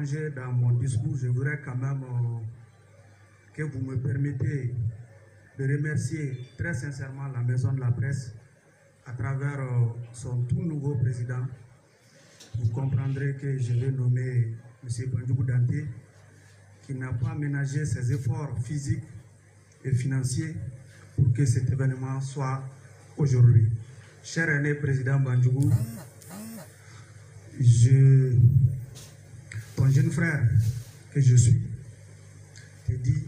dans mon discours, je voudrais quand même euh, que vous me permettez de remercier très sincèrement la Maison de la Presse à travers euh, son tout nouveau président. Vous comprendrez que je vais nommer M. Bandjougou Dante, qui n'a pas ménagé ses efforts physiques et financiers pour que cet événement soit aujourd'hui. Cher aîné président Bandjougou, je, jeune frère que je suis, te dis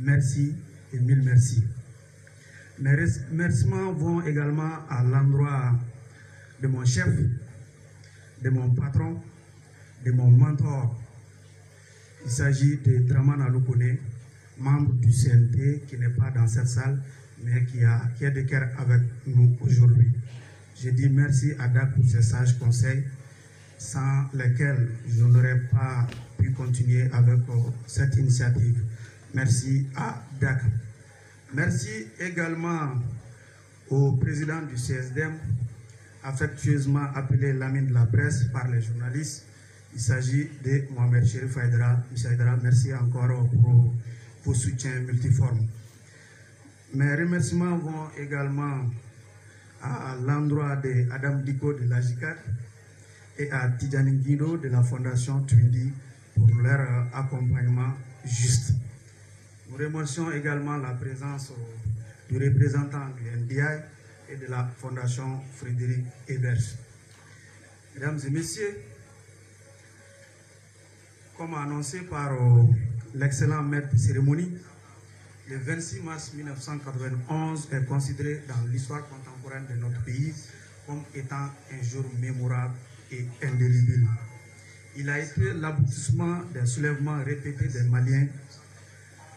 merci et mille merci. Mes remerciements vont également à l'endroit de mon chef, de mon patron, de mon mentor. Il s'agit de Draman Alukone, membre du CNT qui n'est pas dans cette salle, mais qui, a, qui est de cœur avec nous aujourd'hui. Je dis merci à DAC pour ses sages conseils, sans lesquels je n'aurais pas pu continuer avec euh, cette initiative. Merci à DAC. Merci également au président du CSDM, affectueusement appelé l'ami de la presse par les journalistes. Il s'agit de Mohamed Sherif Haïdra. Merci encore pour vos soutiens multiformes. Mes remerciements vont également à l'endroit de Adam Diko de la JICAT et à Tidjani Guido de la Fondation Twindi pour leur accompagnement juste. Nous remercions également la présence du représentant du NDI et de la Fondation Frédéric Ebers. Mesdames et messieurs, comme annoncé par l'excellent maître de cérémonie, le 26 mars 1991 est considéré dans l'histoire contemporaine de notre pays comme étant un jour mémorable et indélébile. Il a été l'aboutissement des soulèvements répétés des Maliens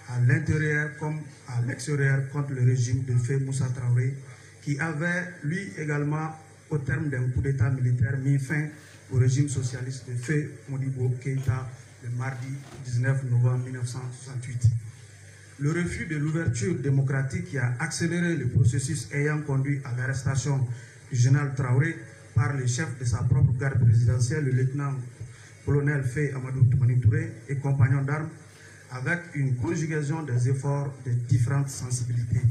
à l'intérieur comme à l'extérieur contre le régime de Fé Moussa Traoré, qui avait lui également, au terme d'un coup d'État militaire, mis fin au régime socialiste de Fé Modibo Keïta le mardi 19 novembre 1968. Le refus de l'ouverture démocratique qui a accéléré le processus ayant conduit à l'arrestation du général Traoré par le chef de sa propre garde présidentielle, le lieutenant-colonel Fé Amadou Toumani Touré et compagnon d'armes, avec une conjugaison des efforts de différentes sensibilités.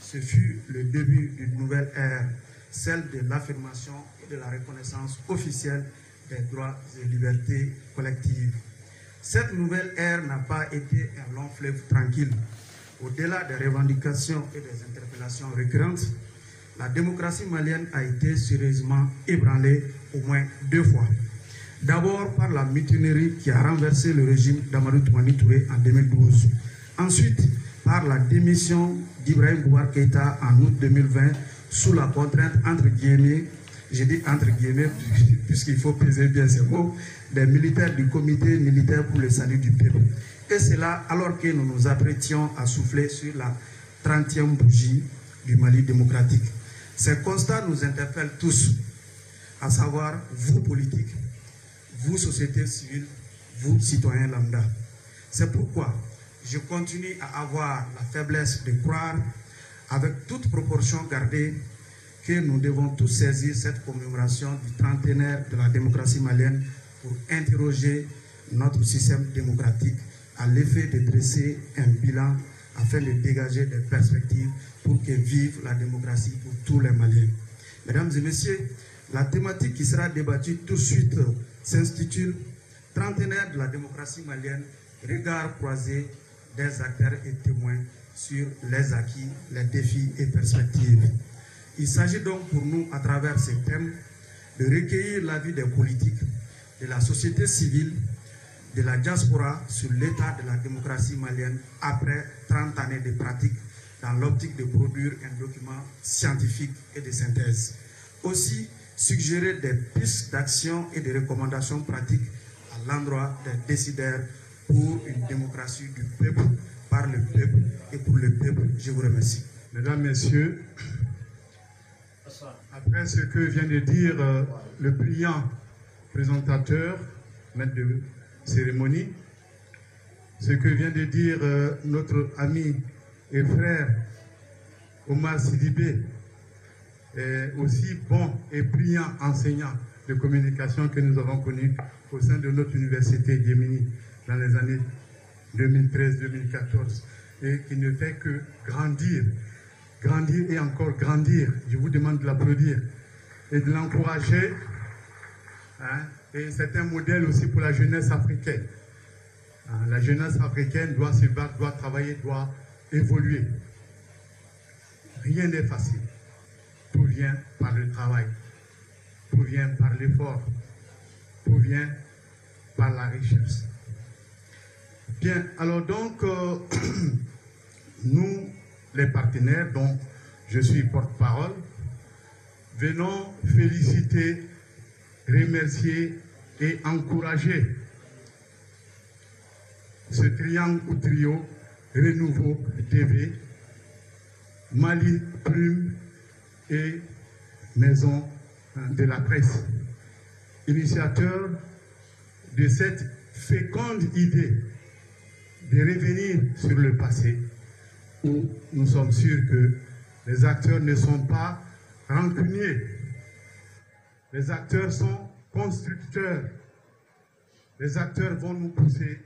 Ce fut le début d'une nouvelle ère, celle de l'affirmation et de la reconnaissance officielle des droits et libertés collectives. Cette nouvelle ère n'a pas été un long fleuve tranquille. Au-delà des revendications et des interpellations récurrentes, la démocratie malienne a été sérieusement ébranlée au moins deux fois. D'abord par la mutinerie qui a renversé le régime d'Amadou Toumani Touré en 2012. Ensuite, par la démission d'Ibrahim Bouar Keïta en août 2020 sous la contrainte entre guillemets, j'ai dit entre guillemets puisqu'il faut peser bien ces mots, des militaires du comité militaire pour le salut du peuple. Et cela alors que nous nous apprêtions à souffler sur la 30e bougie du Mali démocratique. Ces constats nous interpellent tous, à savoir vous politiques, vous société civile, vous citoyens lambda. C'est pourquoi je continue à avoir la faiblesse de croire, avec toute proportion gardée, que nous devons tous saisir cette commémoration du trentenaire de la démocratie malienne pour interroger notre système démocratique à l'effet de dresser un bilan afin de dégager des perspectives pour que vive la démocratie pour tous les Maliens. Mesdames et messieurs, la thématique qui sera débattue tout de suite s'intitule Trentenaire de la démocratie malienne, regard croisé des acteurs et témoins sur les acquis, les défis et perspectives. Il s'agit donc pour nous, à travers ces thèmes, de recueillir l'avis des politiques, de la société civile, de la diaspora sur l'état de la démocratie malienne après 30 années de pratique dans l'optique de produire un document scientifique et de synthèse. Aussi, suggérer des pistes d'action et des recommandations pratiques à l'endroit des décideurs pour une démocratie du peuple, par le peuple et pour le peuple. Je vous remercie. Mesdames, Messieurs, après ce que vient de dire euh, le brillant présentateur, maître de cérémonie, ce que vient de dire euh, notre ami et frère Omar Sidibé, aussi bon et brillant enseignant de communication que nous avons connu au sein de notre université Yémeni dans les années 2013-2014 et qui ne fait que grandir, grandir et encore grandir. Je vous demande de l'applaudir et de l'encourager. Hein. Et c'est un modèle aussi pour la jeunesse africaine. Hein, la jeunesse africaine doit se battre, doit travailler, doit évoluer. Rien n'est facile. Tout vient par le travail. Tout vient par l'effort. Tout vient par la richesse. Bien, alors donc, euh, nous, les partenaires dont je suis porte-parole, venons féliciter, remercier et encourager ce triangle ou trio Renouveau TV, Mali Plume et Maison de la Presse, initiateur de cette féconde idée de revenir sur le passé, où nous sommes sûrs que les acteurs ne sont pas rancuniers. Les acteurs sont constructeurs. Les acteurs vont nous pousser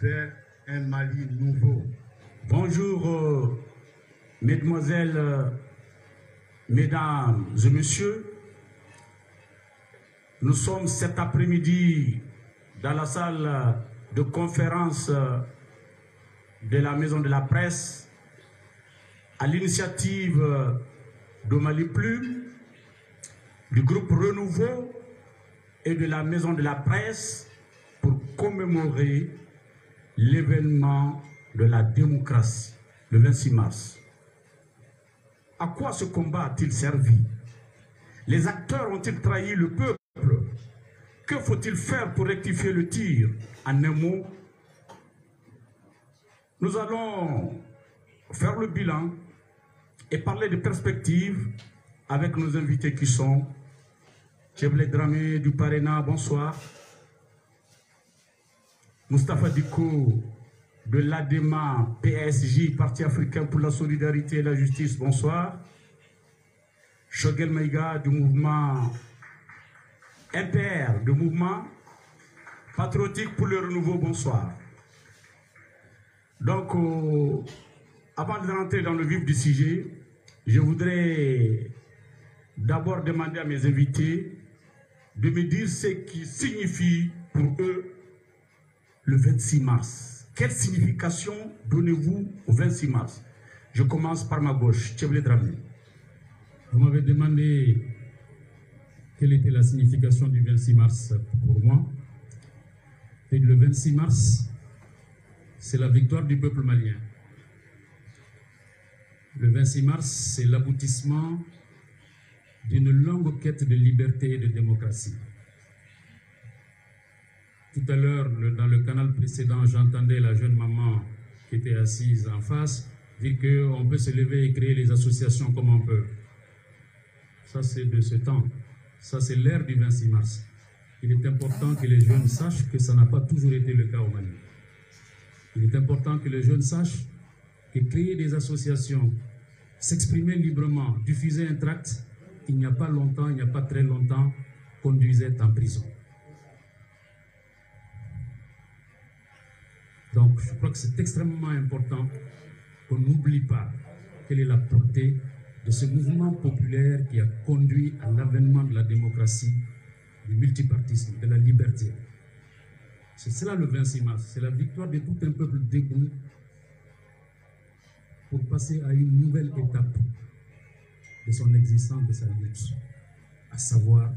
vers un Mali nouveau. Bonjour, euh, mesdemoiselles, euh, mesdames et messieurs. Nous sommes cet après-midi dans la salle de conférence euh, de la Maison de la Presse à l'initiative de Mali Plume, du groupe Renouveau et de la Maison de la Presse pour commémorer l'événement de la démocratie le 26 mars. À quoi ce combat a-t-il servi? Les acteurs ont-ils trahi le peuple? Que faut-il faire pour rectifier le tir? En un mot, nous allons faire le bilan et parler de perspectives avec nos invités qui sont Cheblé Dramé du Parena, bonsoir. Mustapha Diko de l'ADEMA PSG, Parti africain pour la solidarité et la justice, bonsoir. Shogel Maïga du mouvement MPR, du mouvement patriotique pour le renouveau, bonsoir. Donc, euh, avant de rentrer dans le vif du sujet, je voudrais d'abord demander à mes invités de me dire ce qui signifie pour eux le 26 mars. Quelle signification donnez-vous au 26 mars? Je commence par ma gauche, Tcheblé Drami. Vous m'avez demandé quelle était la signification du 26 mars pour moi. Et le 26 mars, c'est la victoire du peuple malien. Le 26 mars, c'est l'aboutissement d'une longue quête de liberté et de démocratie. Tout à l'heure, dans le canal précédent, j'entendais la jeune maman qui était assise en face dire qu'on peut se lever et créer les associations comme on peut. Ça, c'est de ce temps. Ça, c'est l'ère du 26 mars. Il est important que les jeunes sachent que ça n'a pas toujours été le cas au Mali. Il est important que les jeunes sachent que créer des associations, s'exprimer librement, diffuser un tract, il n'y a pas longtemps, il n'y a pas très longtemps, conduisait en prison. Donc, je crois que c'est extrêmement important qu'on n'oublie pas quelle est la portée de ce mouvement populaire qui a conduit à l'avènement de la démocratie, du multipartisme, de la liberté. C'est cela le 26 mars, c'est la victoire de tout un peuple debout pour passer à une nouvelle étape de son existence, de sa lutte, à savoir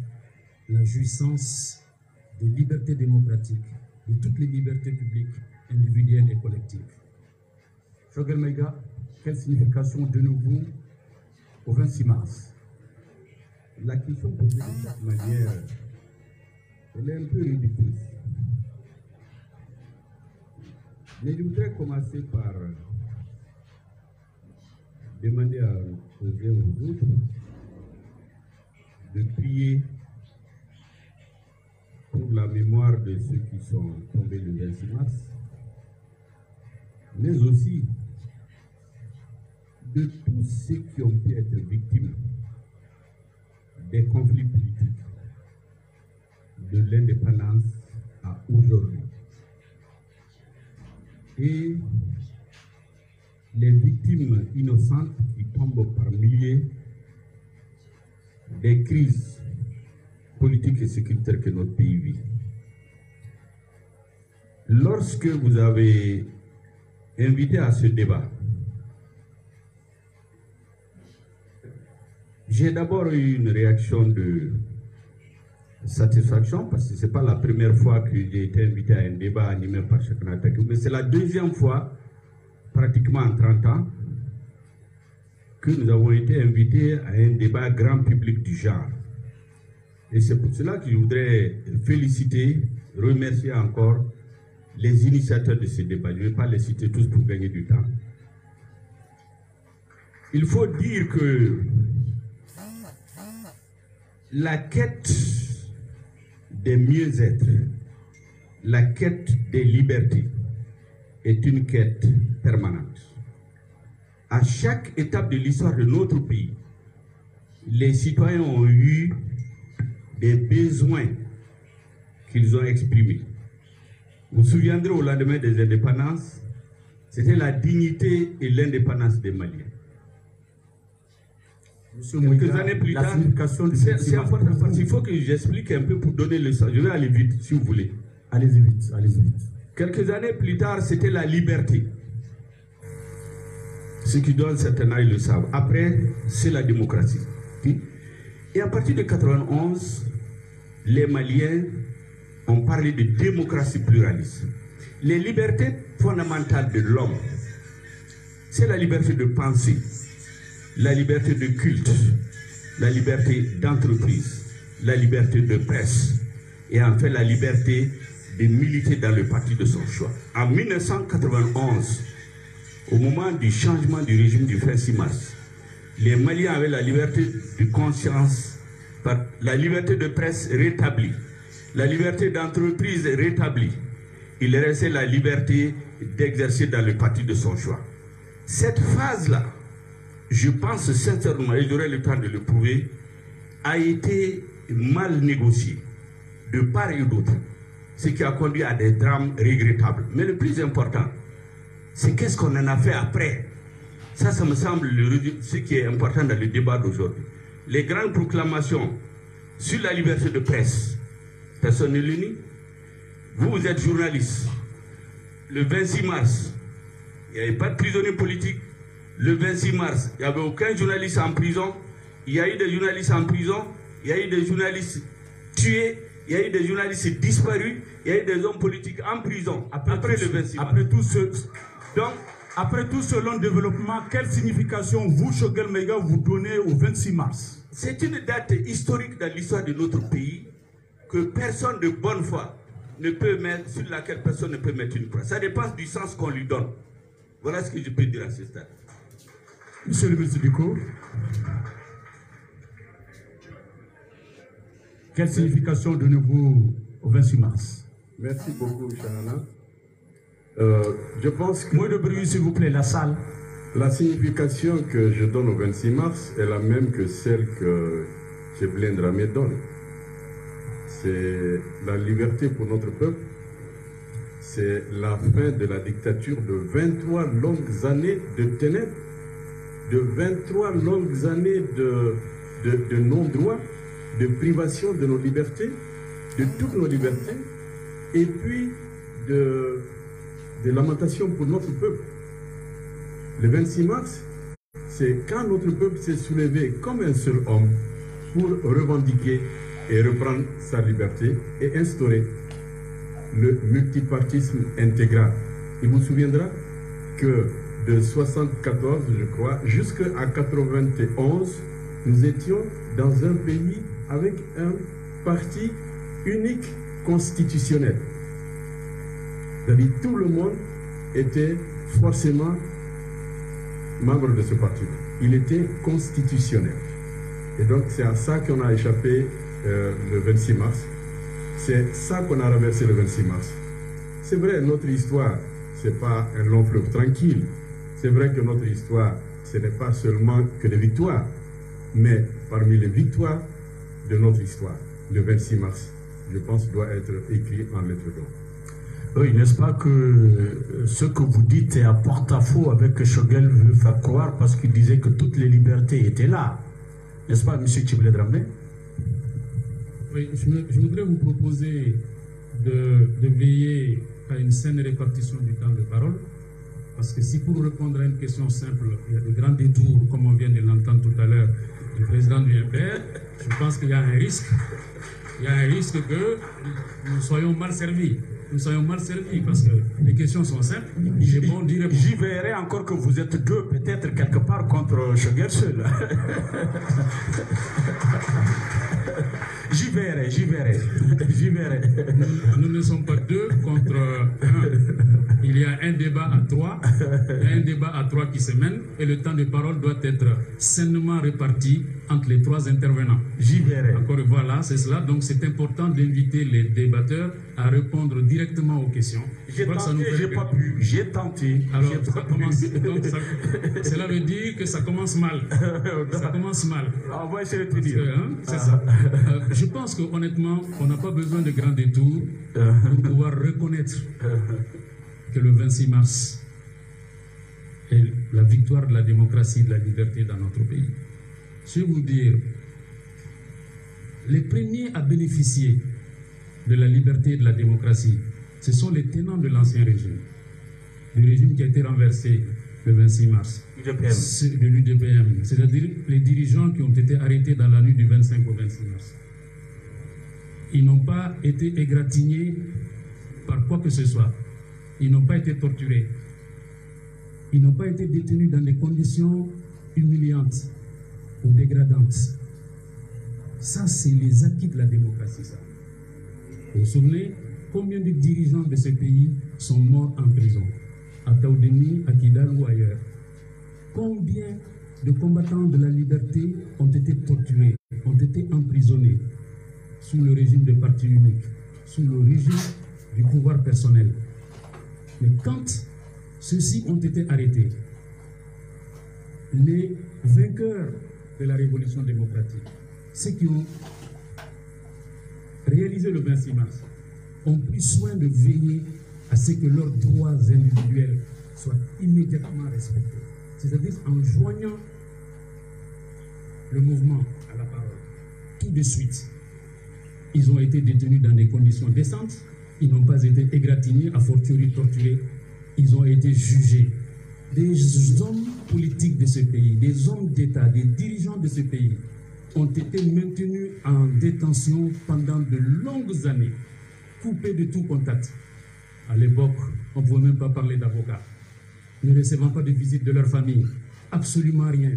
la jouissance des libertés démocratiques, de toutes les libertés publiques, individuelles et collectives. Shogel Maïga, quelle signification de nouveau au 26 mars? La question posée de cette manière, elle est un peu ridicule. Mais je voudrais commencer par demander à, uns aux autres de prier pour la mémoire de ceux qui sont tombés le 26 mars, mais aussi de tous ceux qui ont pu être victimes des conflits politiques de l'indépendance à aujourd'hui. Et les victimes innocentes qui tombent par milliers des crises politiques et sécuritaires que notre pays vit. Lorsque vous avez invité à ce débat, j'ai d'abord eu une réaction de satisfaction parce que ce n'est pas la première fois que j'ai été invité à un débat animé par Chakana mais c'est la deuxième fois, pratiquement en 30 ans, que nous avons été invités à un débat grand public du genre. Et c'est pour cela que je voudrais féliciter, remercier encore les initiateurs de ce débat. Je ne vais pas les citer tous pour gagner du temps. Il faut dire que la quête des mieux-être, la quête des libertés est une quête permanente. À chaque étape de l'histoire de notre pays, les citoyens ont eu des besoins qu'ils ont exprimés. Vous vous souviendrez au lendemain des indépendances, c'était la dignité et l'indépendance des Maliens. Quelques années plus tard, c'est qu'il faut que j'explique un peu pour donner le sens. Je vais aller vite si vous voulez. Allez-y vite, allez-y vite. Quelques années plus tard, c'était la liberté. Ceux qui donnent certains ils le savent. Après, c'est la démocratie. Et à partir de 91, les Maliens ont parlé de démocratie pluraliste. Les libertés fondamentales de l'homme, c'est la liberté de penser, la liberté de culte, la liberté d'entreprise, la liberté de presse et enfin la liberté de militer dans le parti de son choix. En 1991, au moment du changement du régime du 26 mars, les Maliens avaient la liberté de conscience, la liberté de presse rétablie, la liberté d'entreprise rétablie. Il restait la liberté d'exercer dans le parti de son choix. Cette phase-là, je pense sincèrement, et j'aurai le temps de le prouver, a été mal négociée de part et d'autre, ce qui a conduit à des drames regrettables. Mais le plus important, c'est qu'est-ce qu'on en a fait après. Ça, ça me semble ce qui est important dans le débat d'aujourd'hui. Les grandes proclamations sur la liberté de presse, personne ne l'unit. Vous, vous êtes journaliste. Le 26 mars, il n'y avait pas de prisonniers politiques. Le 26 mars, il n'y avait aucun journaliste en prison. Il y a eu des journalistes en prison. Il y a eu des journalistes tués. Il y a eu des journalistes disparus. Il y a eu des hommes politiques en prison après, le 26 mars. Après tout ce, donc, après tout ce long développement, quelle signification vous, Shogel Mega, vous donnez au 26 mars? C'est une date historique dans l'histoire de notre pays que personne de bonne foi ne peut mettre, sur laquelle personne ne peut mettre une croix. Ça dépend du sens qu'on lui donne. Voilà ce que je peux dire à ce stade. Monsieur le ministre du cours, quelle signification donnez-vous au 26 mars? Merci beaucoup, Shana. Euh, je pense que... Moins de bruit, s'il vous plaît, la salle. La signification que je donne au 26 mars est la même que celle que Cheblin Dramé donne. C'est la liberté pour notre peuple. C'est la fin de la dictature de 23 longues années de ténèbres, de 23 longues années de, de, de non-droit, de privation de nos libertés, de toutes nos libertés, et puis de des lamentations pour notre peuple. Le 26 mars, c'est quand notre peuple s'est soulevé comme un seul homme pour revendiquer et reprendre sa liberté et instaurer le multipartisme intégral. Il vous souviendra que de 74, je crois, jusqu'à 91, nous étions dans un pays avec un parti unique constitutionnel tout le monde était forcément membre de ce parti. Il était constitutionnel. Et donc c'est à ça qu'on a échappé euh, le 26 mars. C'est ça qu'on a renversé le 26 mars. C'est vrai, notre histoire, ce n'est pas un long fleuve tranquille. C'est vrai que notre histoire, ce n'est pas seulement que des victoires. Mais parmi les victoires de notre histoire, le 26 mars je pense, doit être écrit en lettres d'or. Oui, n'est-ce pas que euh, ce que vous dites est à porte-à-faux avec que Choguel veut faire croire parce qu'il disait que toutes les libertés étaient là. N'est-ce pas, M. Tchiblé Dramé? Je, voudrais vous proposer de, veiller à une saine répartition du temps de parole. Parce que si pour répondre à une question simple, il y a de grands détours, comme on vient de l'entendre tout à l'heure du président du MPR, je pense qu'il y a un risque. Il y a un risque que nous soyons mal servis. Nous soyons mal servis parce que les questions sont simples. J'y verrai encore que vous êtes deux, peut-être quelque part contre Choguel seul. J'y verrai, j'y verrai, j'y verrai. Nous ne sommes pas deux contre un. Il y a un débat à trois, il y a un débat à trois qui se mène et le temps de parole doit être sainement réparti entre les trois intervenants. J'y verrai. Encore voilà, c'est cela. Donc c'est important d'inviter les débatteurs à répondre directement aux questions. J'ai tenté, j'ai pas pu. J'ai tenté. Alors, ça commence, pu. donc, ça- cela veut dire que ça commence mal. Ça commence mal. On va essayer de te Parce que, dire. hein, c'est ça. Euh, je pense que honnêtement, on n'a pas besoin de grands détours pour pouvoir reconnaître que le 26 mars est la victoire de la démocratie et de la liberté dans notre pays. Je vais vous dire, les premiers à bénéficier de la liberté et de la démocratie, ce sont les tenants de l'ancien régime, du régime qui a été renversé le 26 mars de l'UDPM, c'est-à-dire les dirigeants qui ont été arrêtés dans la nuit du 25 au 26 mars. Ils n'ont pas été égratignés par quoi que ce soit. Ils n'ont pas été torturés. Ils n'ont pas été détenus dans des conditions humiliantes ou dégradantes. Ça, c'est les acquis de la démocratie, ça. Vous vous souvenez combien de dirigeants de ce pays sont morts en prison? À Taoudémi, à Kidal ou ailleurs? Combien de combattants de la liberté ont été torturés, ont été emprisonnés sous le régime de parti unique, sous le régime du pouvoir personnel? Mais quand ceux-ci ont été arrêtés, les vainqueurs de la révolution démocratique, ceux qui ont réalisé le 26 mars, ont pris soin de veiller à ce que leurs droits individuels soient immédiatement respectés. C'est-à-dire en joignant le mouvement à la parole. Tout de suite, ils ont été détenus dans des conditions décentes, ils n'ont pas été égratignés, a fortiori torturés, ils ont été jugés. Des hommes politiques de ce pays, des hommes d'État, des dirigeants de ce pays ont été maintenus en détention pendant de longues années, coupés de tout contact. À l'époque, on ne pouvait même pas parler d'avocats, ne recevant pas de visite de leur famille, absolument rien.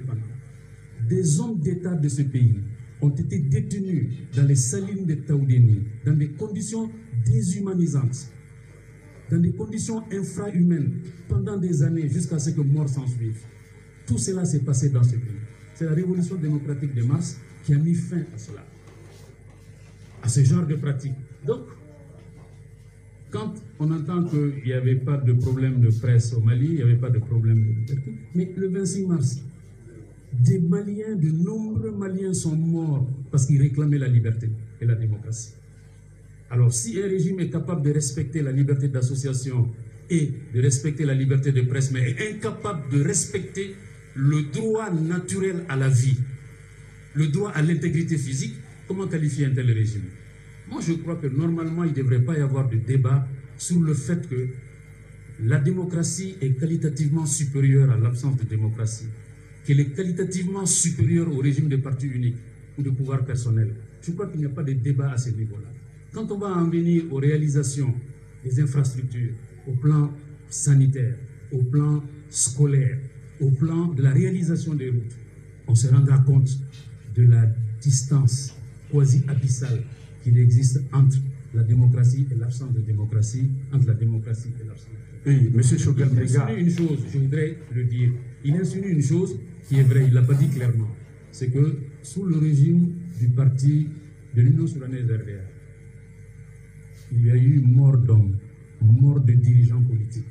Des hommes d'État de ce pays ont été détenus dans les salines de Taoudéni, dans des conditions déshumanisantes, dans des conditions infrahumaines, pendant des années, jusqu'à ce que mort s'en suive. Tout cela s'est passé dans ce pays. C'est la révolution démocratique de mars qui a mis fin à cela, à ce genre de pratique. Donc, quand on entend qu'il n'y avait pas de problème de presse au Mali, il n'y avait pas de problème de liberté, mais le 26 mars, des Maliens, de nombreux Maliens sont morts parce qu'ils réclamaient la liberté et la démocratie. Alors, si un régime est capable de respecter la liberté d'association et de respecter la liberté de presse, mais est incapable de respecter le droit naturel à la vie, le droit à l'intégrité physique, comment qualifier un tel régime? Moi, je crois que normalement, il ne devrait pas y avoir de débat sur le fait que la démocratie est qualitativement supérieure à l'absence de démocratie, qu'elle est qualitativement supérieure au régime de parti unique ou de pouvoir personnel. Je crois qu'il n'y a pas de débat à ce niveau-là. Quand on va en venir aux réalisations des infrastructures, au plan sanitaire, au plan scolaire, au plan de la réalisation des routes, on se rendra compte de la distance quasi abyssale qu'il existe entre la démocratie et l'absence de démocratie, entre la démocratie et l'absence de Oui, M. Choguel il insinue une chose, je voudrais le dire. Il insinue une chose qui est vraie, il ne l'a pas dit clairement. C'est que sous le régime du parti de l'Union soudanaise RDR, il y a eu mort d'hommes, mort de dirigeants politiques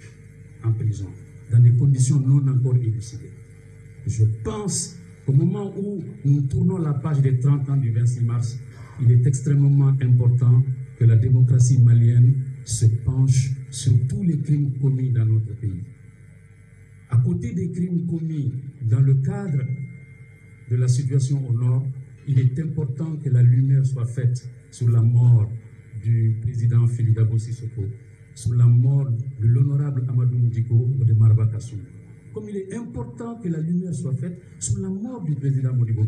en prison, dans des conditions non encore élucidées. Je pense qu'au moment où nous tournons la page des 30 ans du 26 mars, il est extrêmement important que la démocratie malienne se penche sur tous les crimes commis dans notre pays. À côté des crimes commis dans le cadre de la situation au nord, il est important que la lumière soit faite sur la mort du président Félix Sissoko, sur la mort de l'honorable Amadou Ndiko de Marba Comme il est important que la lumière soit faite sur la mort du président Modibo.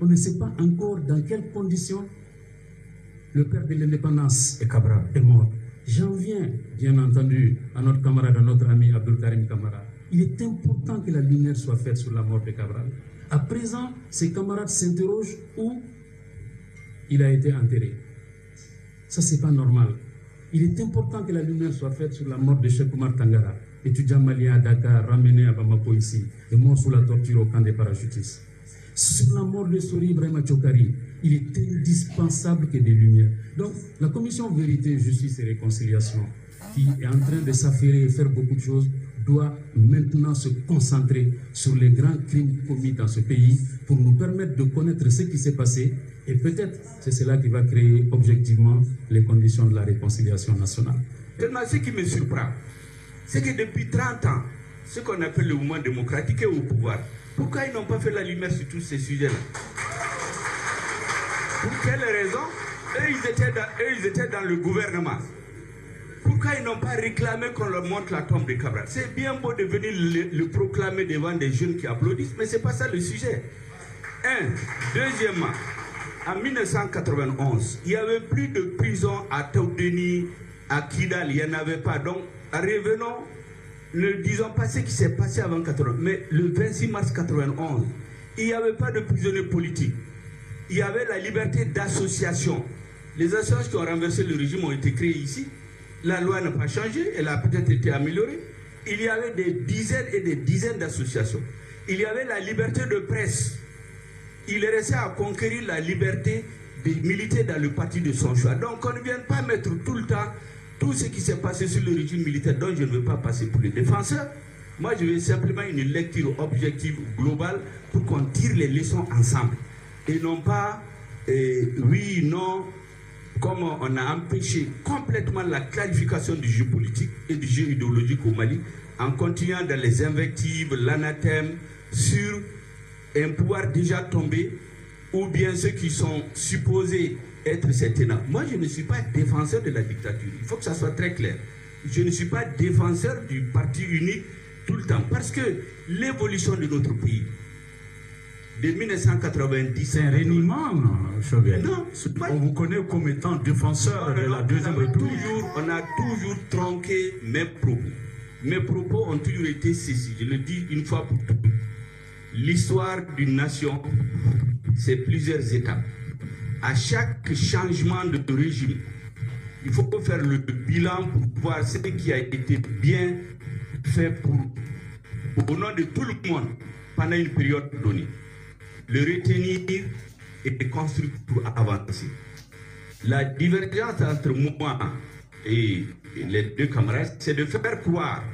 On ne sait pas encore dans quelles conditions le père de l'indépendance est mort. J'en viens, bien entendu, à notre camarade, à notre ami Abdul Karim Kamara. Il est important que la lumière soit faite sur la mort de Cabral. À présent, ses camarades s'interrogent où il a été enterré. Ça, c'est pas normal. Il est important que la lumière soit faite sur la mort de Cheikh Omar Tangara, étudiant malien à Dakar, ramené à Bamako ici, et mort sous la torture au camp des parachutistes. Sur la mort de Sori Ibrahim Chokari, il est indispensable que des lumières. Donc, la commission Vérité, Justice et Réconciliation, qui est en train de s'affairer et faire beaucoup de choses, doit maintenant se concentrer sur les grands crimes commis dans ce pays pour nous permettre de connaître ce qui s'est passé et peut-être c'est cela qui va créer objectivement les conditions de la réconciliation nationale. ce qui me surprend, c'est que depuis 30 ans, ce qu'on appelle le mouvement démocratique est au pouvoir. Pourquoi ils n'ont pas fait la lumière sur tous ces sujets-là? Pour quelle raison? Eux ils, étaient dans, eux, ils étaient dans le gouvernement. Pourquoi ils n'ont pas réclamé qu'on leur montre la tombe de Cabral? C'est bien beau de venir le, proclamer devant des jeunes qui applaudissent, mais ce n'est pas ça le sujet. Un. Deuxièmement, en 1991, il n'y avait plus de prison à Taudeni, à Kidal, il n'y en avait pas. Donc, revenons, ne disons pas ce qui s'est passé avant 1991, mais le 26 mars 1991, il n'y avait pas de prisonniers politiques. Il y avait la liberté d'association. Les associations qui ont renversé le régime ont été créées ici. La loi n'a pas changé, elle a peut-être été améliorée. Il y avait des dizaines et des dizaines d'associations. Il y avait la liberté de presse. Il est resté à conquérir la liberté de militer dans le parti de son choix. Donc on ne vient pas mettre tout le temps tout ce qui s'est passé sur le régime militaire dont je ne veux pas passer pour les défenseurs. Moi, je veux simplement une lecture objective, globale, pour qu'on tire les leçons ensemble. Et non pas euh, oui, non, comme on a empêché complètement la clarification du jeu politique et du jeu idéologique au Mali, en continuant dans les invectives, l'anathème sur un pouvoir déjà tombé, ou bien ceux qui sont supposés être tenants. Moi, je ne suis pas défenseur de la dictature. Il faut que ça soit très clair. Je ne suis pas défenseur du parti unique tout le temps, parce que l'évolution de notre pays, de 1990. C'est un réunion, Chauvel. Non, on vous connaît comme étant défenseur de la deuxième république. On a toujours tronqué mes propos. Mes propos ont toujours été ceci. Je le dis une fois pour toutes. L'histoire d'une nation, c'est plusieurs étapes. À chaque changement de régime, il faut faire le bilan pour voir ce qui a été bien fait pour, au nom de tout le monde pendant une période donnée le retenir et construire pour avancer. La divergence entre moi et les deux camarades, c'est de faire croire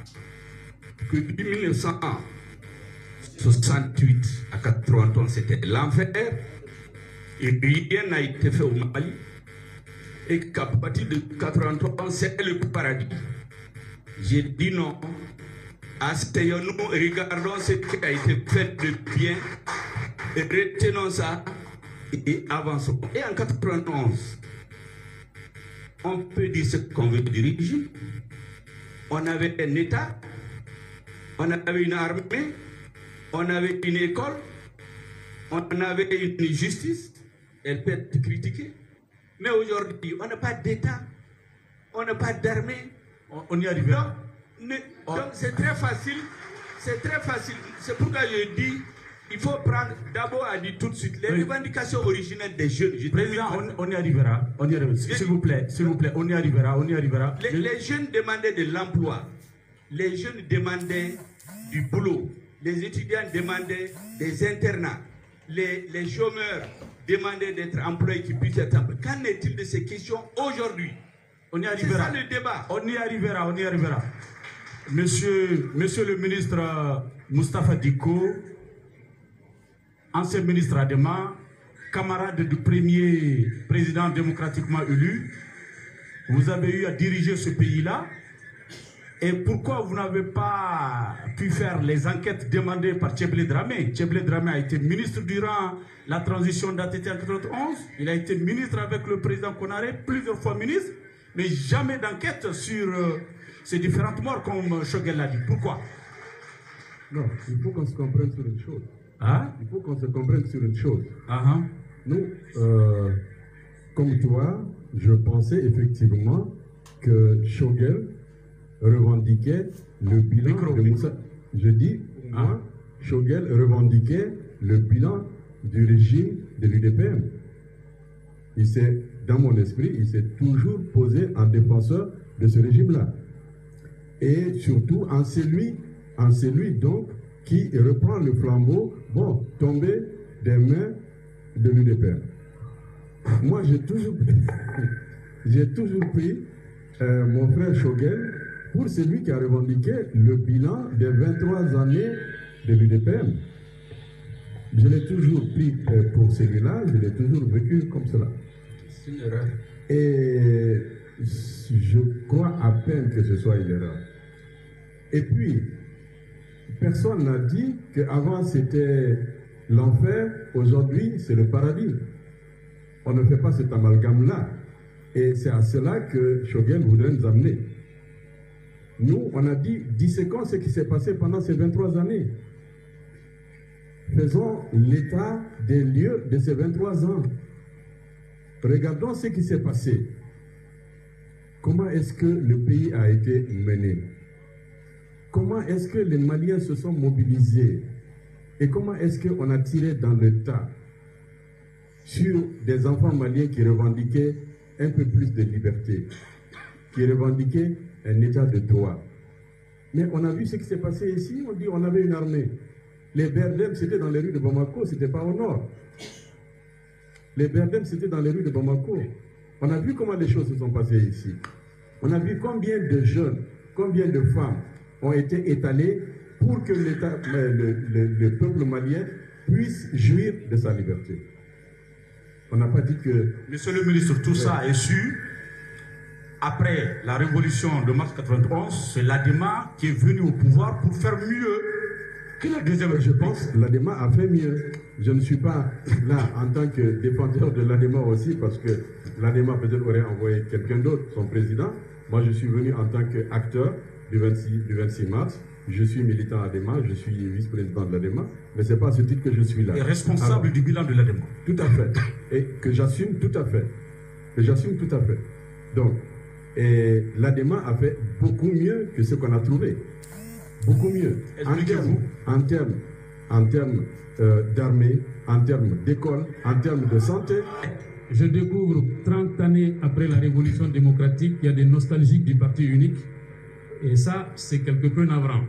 que de 1968 à 91, c'était l'enfer rien n'a été fait au Mali et qu'à partir de 91, c'est le paradis. J'ai dit non. Asseyons-nous et regardons ce qui a été fait de bien retenons ça et avançons. Et en 91, on peut dire ce qu'on veut diriger. On avait un État, on avait une armée, on avait une école, on avait une justice. Elle peut être critiquée. Mais aujourd'hui, on n'a pas d'État, on n'a pas d'armée. On, y arrivera. Donc, c'est très facile. C'est très facile. C'est pourquoi je dis il faut prendre d'abord à dire tout de suite les revendications originelles des jeunes. Président, on, y arrivera. On y arrivera. S'il vous plaît, s'il vous plaît, on y arrivera. On y arrivera. Les, jeunes demandaient de l'emploi. Les jeunes demandaient du boulot. Les étudiants demandaient des internats. Les, les chômeurs demandaient d'être employés qui puissent être employés. Qu'en est-il de ces questions aujourd'hui? On y arrivera. C'est ça le débat. On y arrivera, on y arrivera. Monsieur, monsieur le ministre Moustapha Diko, ancien ministre Adema, camarade du premier président démocratiquement élu, Vous avez eu à diriger ce pays-là. Et pourquoi vous n'avez pas pu faire les enquêtes demandées par Tcheblé Dramé? Tcheblé Dramé a été ministre durant la transition d'ATT en 1991. Il a été ministre avec le président Konaré, plusieurs fois ministre, mais jamais d'enquête sur euh, ces différentes morts, comme Shogel l'a dit. Pourquoi? Non, il faut qu'on se comprenne sur une chose. Hein? Il faut qu'on se comprenne sur une chose. Ah, ah. Nous, euh, comme toi, je pensais effectivement que Shogel revendiquait le bilan de. Moussa. Je dis, pour moi, Shogel revendiquait le bilan du régime de l'UDPM. Il s'est, dans mon esprit, il s'est toujours posé en défenseur de ce régime-là. Et surtout en celui, en celui donc qui reprend le flambeau, bon, tombé des mains de l'UDPM. Moi, j'ai toujours, j'ai toujours pris euh, mon frère Shogel pour celui qui a revendiqué le bilan des 23 années de l'UDPM. Je l'ai toujours pris euh, pour celui-là, je l'ai toujours vécu comme cela. C'est une erreur. Et je crois à peine que ce soit une erreur. Et puis, personne n'a dit qu'avant c'était l'enfer, aujourd'hui c'est le paradis. On ne fait pas cet amalgame-là. Et c'est à cela que Shogel voudrait nous amener. Nous, on a dit, disséquons ce qui s'est passé pendant ces 23 années. Faisons l'état des lieux de ces 23 ans. Regardons ce qui s'est passé. Comment est-ce que le pays a été mené? Comment est-ce que les Maliens se sont mobilisés? Et comment est-ce qu'on a tiré dans le tas sur des enfants maliens qui revendiquaient un peu plus de liberté, qui revendiquaient un état de droit Mais on a vu ce qui s'est passé ici, on dit on avait une armée. Les Berdem, c'était dans les rues de Bamako, c'était pas au nord. Les Berdem, c'était dans les rues de Bamako. On a vu comment les choses se sont passées ici. On a vu combien de jeunes, combien de femmes ont été étalées pour que le, le- le peuple malien puisse jouir de sa liberté. On n'a pas dit que Monsieur le ministre, tout ça est su. Après la révolution de mars 91, c'est l'ADEMA qui est venu au pouvoir pour faire mieux que la deuxième je pense l'ADEMA a fait mieux. Je ne suis pas là en tant que défenseur de l'ADEMA aussi, parce que l'ADEMA peut-être aurait envoyé quelqu'un d'autre, son président. Moi, je suis venu en tant qu'acteur du 26, du 26 mars. Je suis militant ADEMA, je suis vice-président de l'ADEMA, mais ce n'est pas à ce titre que je suis là. Et responsable Alors, du bilan de l'ADEMA. Tout à fait. Et que j'assume tout à fait. Que j'assume tout à fait. Donc, et l'ADEMA a fait beaucoup mieux que ce qu'on a trouvé. Beaucoup mieux. En termes, en termes, en termes euh, d'armée, en termes d'école, en termes de santé. Je découvre 30 années après la révolution démocratique, il y a des nostalgiques du parti unique. Et ça, c'est quelque peu navrant.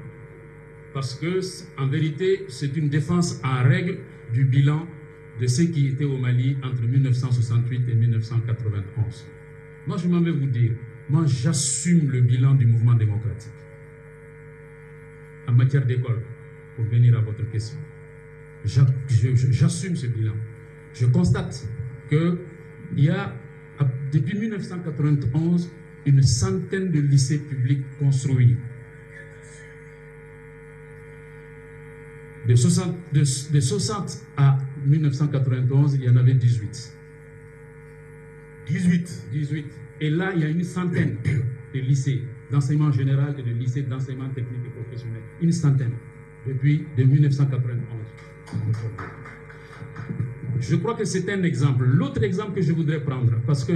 Parce que, en vérité, c'est une défense en règle du bilan de ceux qui étaient au Mali entre 1968 et 1991. Moi, je m'en vais vous dire, moi, j'assume le bilan du mouvement démocratique. En matière d'école, pour venir à votre question. J'assume ce bilan. Je constate qu'il y a, depuis 1991, une centaine de lycées publics construits. De 60, de, de 60 à 1991, il y en avait 18. 18. 18. Et là, il y a une centaine de lycées d'enseignement général et de lycées d'enseignement technique et professionnel. Une centaine. Depuis de 1991. Je crois que c'est un exemple. L'autre exemple que je voudrais prendre, parce que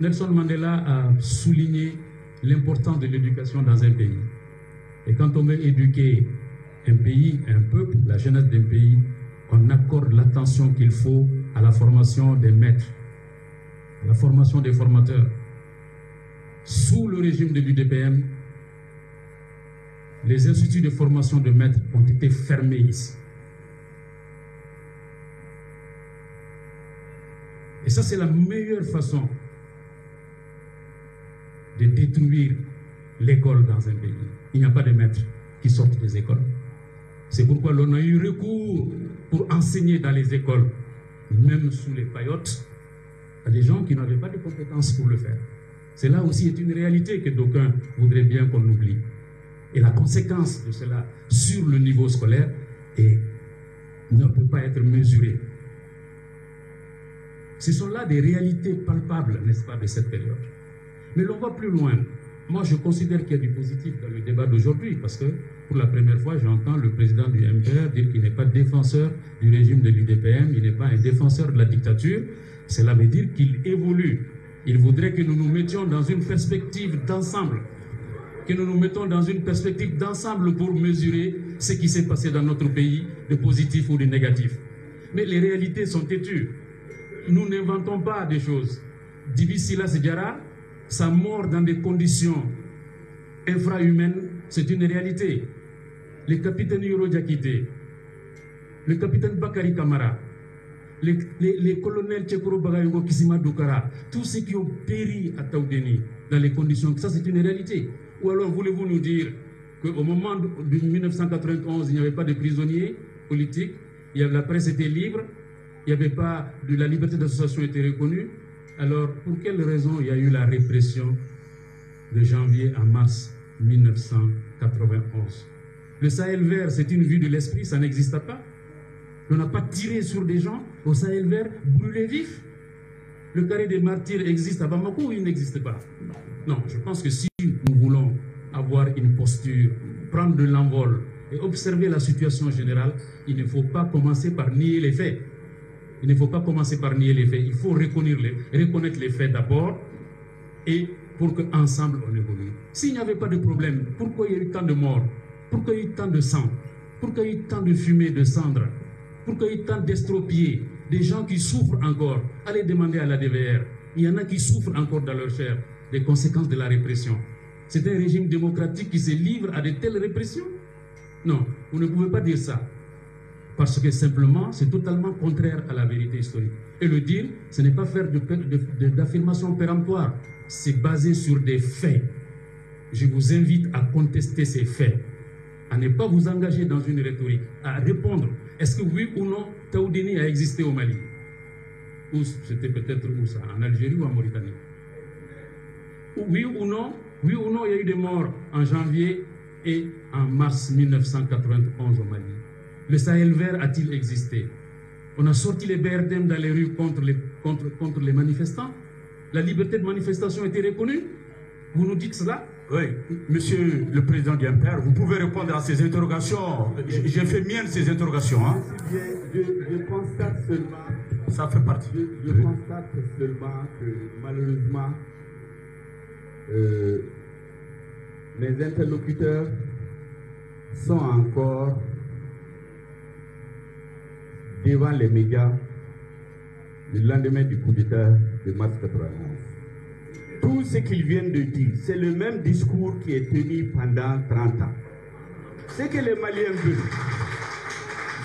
Nelson Mandela a souligné l'importance de l'éducation dans un pays. Et quand on veut éduquer un pays, un peuple, la jeunesse d'un pays, on accorde l'attention qu'il faut à la formation des maîtres, la formation des formateurs. Sous le régime de l'UDPM, les instituts de formation de maîtres ont été fermés ici. Et ça, c'est la meilleure façon de détruire l'école dans un pays. Il n'y a pas de maîtres qui sortent des écoles. C'est pourquoi l'on a eu recours pour enseigner dans les écoles, même sous les paillotes, à des gens qui n'avaient pas de compétences pour le faire. Cela aussi est une réalité que d'aucuns voudraient bien qu'on oublie. Et la conséquence de cela sur le niveau scolaire ne peut pas être mesurée. Ce sont là des réalités palpables, n'est-ce pas, de cette période. Mais l'on va plus loin. Moi, je considère qu'il y a du positif dans le débat d'aujourd'hui parce que pour la première fois, j'entends le président du MPR dire qu'il n'est pas défenseur du régime de l'UDPM, il n'est pas un défenseur de la dictature. Cela veut dire qu'il évolue. Il voudrait que nous nous mettions dans une perspective d'ensemble, que nous nous mettons dans une perspective d'ensemble pour mesurer ce qui s'est passé dans notre pays, de positif ou de négatif. Mais les réalités sont têtues. Nous n'inventons pas des choses. Dibi Silas Diarra, sa mort dans des conditions infrahumaines, c'est une réalité. Le capitaine Yoro Diakité, le capitaine Bakari Kamara, les, colonels Tchekoro Bagayoko Kisima Doukara, tous ceux qui ont péri à Taoudeni dans les conditions, ça c'est une réalité. Ou alors voulez-vous nous dire qu'au moment de 1991, il n'y avait pas de prisonniers politiques, la presse était libre, il n'y avait pas de la liberté d'association était reconnue. Alors, pour quelle raison il y a eu la répression de janvier à mars 1991 Le Sahel vert, c'est une vue de l'esprit, ça n'existe pas. On n'a pas tiré sur des gens au Sahel vert, brûlé vif. Le carré des martyrs existe à Bamako ou il n'existe pas? Non, je pense que si nous voulons avoir une posture, prendre de l'envol et observer la situation générale, il ne faut pas commencer par nier les faits. Il ne faut pas commencer par nier les faits. Il faut reconnaître les, faits d'abord et pour qu'ensemble on évolue. S'il n'y avait pas de problème, pourquoi il y a eu tant de morts? Pourquoi il y a eu tant de sang? Pourquoi il y a eu tant de fumée, de cendres? Pourquoi il y a eu tant d'estropiés? Des gens qui souffrent encore. Allez demander à la DVR. Il y en a qui souffrent encore dans leur chair des conséquences de la répression. C'est un régime démocratique qui se livre à de telles répressions? Non, vous ne pouvez pas dire ça parce que simplement, c'est totalement contraire à la vérité historique. Et le dire, ce n'est pas faire d'affirmation péremptoire, c'est basé sur des faits. Je vous invite à contester ces faits, à ne pas vous engager dans une rhétorique, à répondre, est-ce que oui ou non, Taoudini a existé au Mali? Ou c'était peut-être où ça En Algérie ou en Mauritanie? Oui ou non Oui ou non, il y a eu des morts en janvier et en mars 1991 au Mali le Sahel vert a-t-il existé? On a sorti les BRDM dans les rues contre les, contre, contre les manifestants La liberté de manifestation a été reconnue Vous nous dites cela? Oui, monsieur le président du MPR, vous pouvez répondre à ces interrogations. J'ai fait mienne ces interrogations. Hein. Je, je, constate seulement. Ça fait partie. Je, je constate seulement que malheureusement, euh, mes interlocuteurs sont encore devant les médias le lendemain du coup d'État de mars 91. Tout ce qu'ils viennent de dire, c'est le même discours qui est tenu pendant 30 ans. Ce que les Maliens veulent,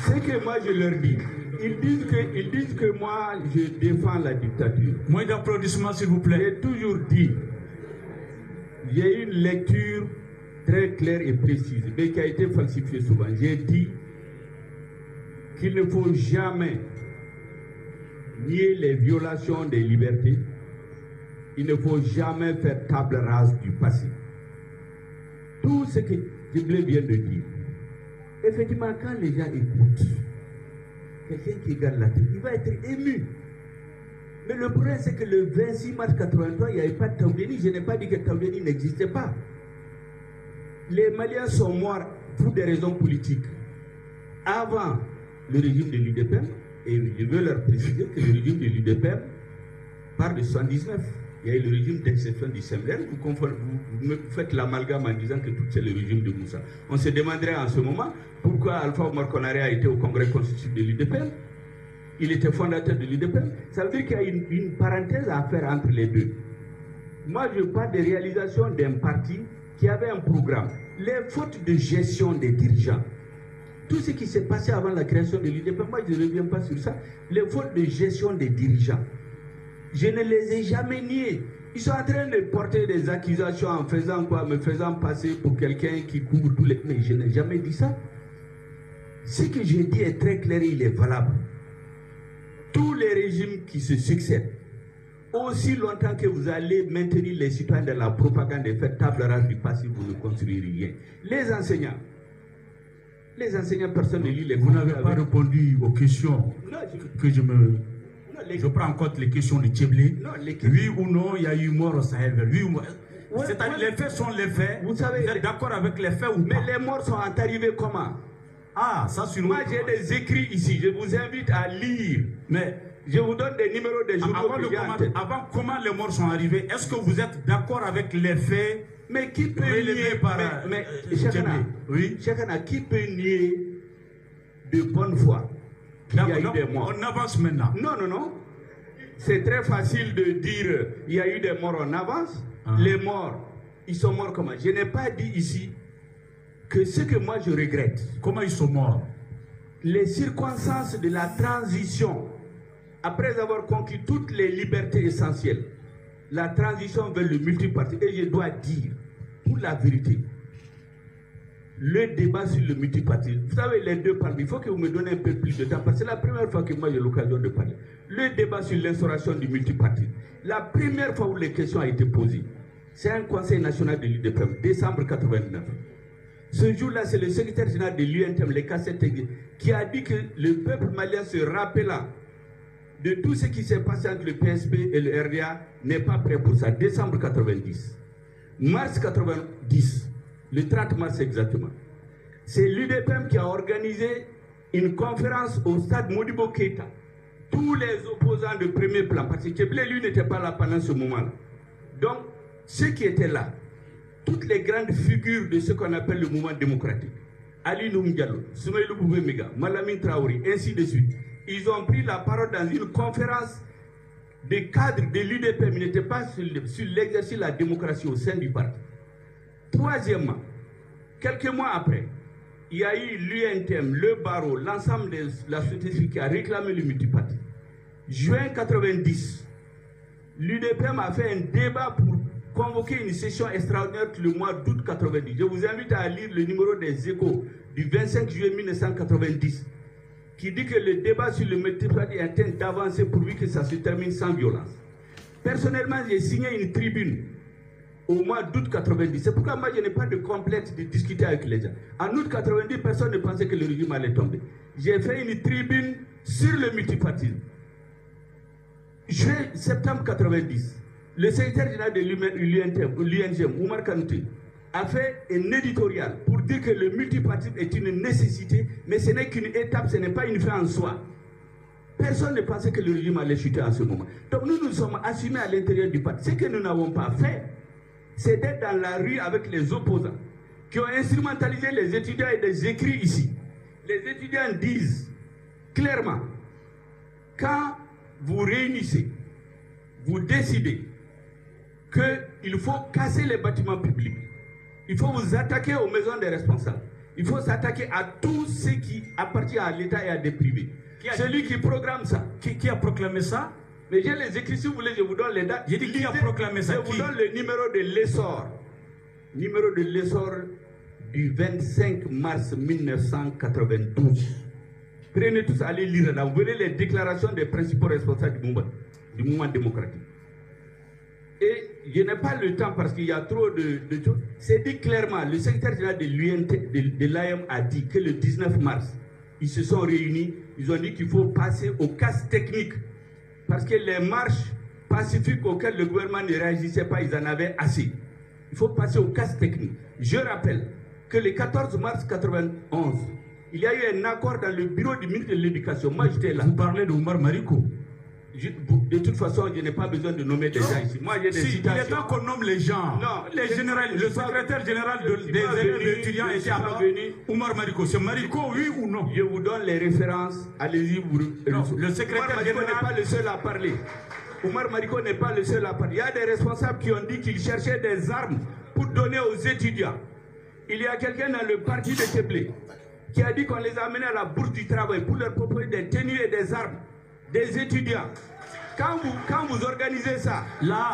ce que moi je leur dis, ils disent que, ils disent que moi je défends la dictature. Moins d'applaudissements s'il vous plaît. J'ai toujours dit, j'ai une lecture très claire et précise, mais qui a été falsifiée souvent. J'ai dit qu'il ne faut jamais nier les violations des libertés. Il ne faut jamais faire table rase du passé. Tout ce que Jibril vient de dire, effectivement, quand les gens écoutent, quelqu'un qui garde la tête, il va être ému. Mais le problème, c'est que le 26 mars 83, il n'y avait pas de Taoudeni. Je n'ai pas dit que Taoudeni n'existait pas. Les Maliens sont morts pour des raisons politiques. Avant le régime de l'UDPM, et je veux leur préciser que le régime de l'UDPM part de 79. Il y a eu le régime d'exception du vous, vous, faites l'amalgame en disant que tout c'est le régime de Moussa. On se demanderait en ce moment pourquoi Alpha Omar Konaré a été au congrès constitutif de l'UDPM. Il était fondateur de l'UDPM. Ça veut dire qu'il y a une, une, parenthèse à faire entre les deux. Moi, je parle des réalisations d'un parti qui avait un programme. Les fautes de gestion des dirigeants, tout ce qui s'est passé avant la création de l'UDP, moi je ne reviens pas sur ça, les fautes de gestion des dirigeants. Je ne les ai jamais niés. Ils sont en train de porter des accusations en faisant quoi Me faisant passer pour quelqu'un qui couvre tous les... Mais je n'ai jamais dit ça. Ce que j'ai dit est très clair et il est valable. Tous les régimes qui se succèdent Aussi longtemps que vous allez maintenir les citoyens dans la propagande et faire table rase du passé, vous ne construirez rien. Les enseignants, les enseignants, personne ne lit les Vous n'avez pas répondu aux questions Non, je- que je me. non, les- Je prends en compte les questions de les- Oui ou non, il y a eu mort au Sahel. Oui ou non. Ouais, C'est-à-dire, ouais. les faits sont les faits. Vous savez- êtes d'accord avec les faits ou Mais pas? les morts sont arrivés comment? Ah, ça, sur Moi, j'ai des écrits ici. Je vous invite à lire. Mais Je vous donne des numéros des journaux avant, le comment, avant comment les morts sont arrivés, est-ce que vous êtes d'accord avec les faits Mais qui peut nier par, mais, mais, euh, oui. Qui peut nier de bonne foi qu'il y a eu des morts? On avance maintenant. Non, non, non. C'est très facile de dire il y a eu des morts en avance. Ah. Les morts, ils sont morts comment? Je n'ai pas dit ici que ce que moi je regrette, Comment ils sont morts? Les circonstances de la transition, après avoir conquis toutes les libertés essentielles, la transition vers le multipartisme, et je dois dire, la vérité, le débat sur le multipartisme, vous savez, les deux parmi, il faut que vous me donnez un peu plus de temps, parce que c'est la première fois que moi j'ai l'occasion de parler. Le débat sur l'instauration du multipartisme, la première fois où les questions ont été posées, c'est un conseil national de l'UDPM, décembre 89. Ce jour-là, c'est le secrétaire général de l'UNTM, les cassettes, qui a dit que le peuple malien se rappela de tout ce qui s'est passé entre le PSP et le RDA n'est pas prêt pour ça. Décembre 90. Mars 90, le 30 mars exactement. C'est l'UDPM qui a organisé une conférence au stade Modibo Keita. Tous les opposants de premier plan, parce que Keblé, lui, n'était pas là pendant ce moment-là. Donc, ceux qui étaient là, toutes les grandes figures de ce qu'on appelle le mouvement démocratique, Ali Noum Diallo, Soumaïlou Boubemega, Malamine Traoré, ainsi de suite, ils ont pris la parole dans une conférence des cadres de l'UDPM. Ils n'étaient pas sur l'exercice de la démocratie au sein du parti. Troisièmement, quelques mois après, il y a eu l'UNTM, le barreau, l'ensemble de la société civile qui a réclamé le multiparti. Juin 90, l'UDPM a fait un débat pour convoquer une session extraordinaire le mois d'août 90. Je vous invite à lire le numéro des échos du 25 juillet 1990 qui dit que le débat sur le multiparti est en train d'avancer pourvu que ça se termine sans violence. Personnellement, j'ai signé une tribune au mois d'août 90. C'est pourquoi moi, je n'ai pas de complexe de discuter avec les gens. En août 90, personne ne pensait que le régime allait tomber. J'ai fait une tribune sur le multipartisme. Juin, septembre 90, le secrétaire général de l'UNGM, Oumar Kanouté, a fait un éditorial dire que le multipartisme est une nécessité, mais ce n'est qu'une étape, ce n'est pas une fin en soi. Personne ne pensait que le régime allait chuter en ce moment. Donc nous nous sommes assumés à l'intérieur du parti. Ce que nous n'avons pas fait, c'est d'être dans la rue avec les opposants qui ont instrumentalisé les étudiants et des écrits ici. Les étudiants disent clairement, quand vous réunissez, vous décidez qu'il faut casser les bâtiments publics, il faut vous attaquer aux maisons des responsables, il faut s'attaquer à tout ce qui appartient à l'État et à des privés. Qui a Celui qui programme ça. qui, qui a proclamé ça? Mais j'ai les écrits, si vous voulez, je vous donne les dates. J'ai dit qui a proclamé ça, Je vous qui? donne le numéro de l'essor. Numéro de l'essor du 25 mars 1992. Prenez tous, allez lire là. Vous verrez les déclarations des principaux responsables du mouvement, du mouvement démocratique. Et je n'ai pas le temps parce qu'il y a trop de, de choses. C'est dit clairement, le secrétaire général de l'UNT, de, l'AM a dit que le 19 mars, ils se sont réunis, ils ont dit qu'il faut passer au casse technique. Parce que les marches pacifiques auxquelles le gouvernement ne réagissait pas, ils en avaient assez. Il faut passer au casse technique. Je rappelle que le 14 mars 91, il y a eu un accord dans le bureau du ministre de l'Éducation. Moi, j'étais là. Vous parlez de Oumar Mariko. Je- de toute façon, je n'ai pas besoin de nommer des gens ici. Moi, j'ai des Si, il est citations. temps qu'on nomme les gens. Non, les généraux, le secrétaire général de- des élèves étudiants était alors. Oumar Mariko. C'est Mariko, oui ou non? Je vous donne les références. Allez-y, vous. Non, le secrétaire Oumar général- n'est pas le seul à parler. Oumar Mariko n'est pas le seul à parler. Il y a des responsables qui ont dit qu'ils cherchaient des armes pour donner aux étudiants. Il y a quelqu'un dans le parti de Keblé qui a dit qu'on les a amenés à la bourse du travail pour leur proposer des tenues et des armes des étudiants. Quand vous, quand vous organisez ça,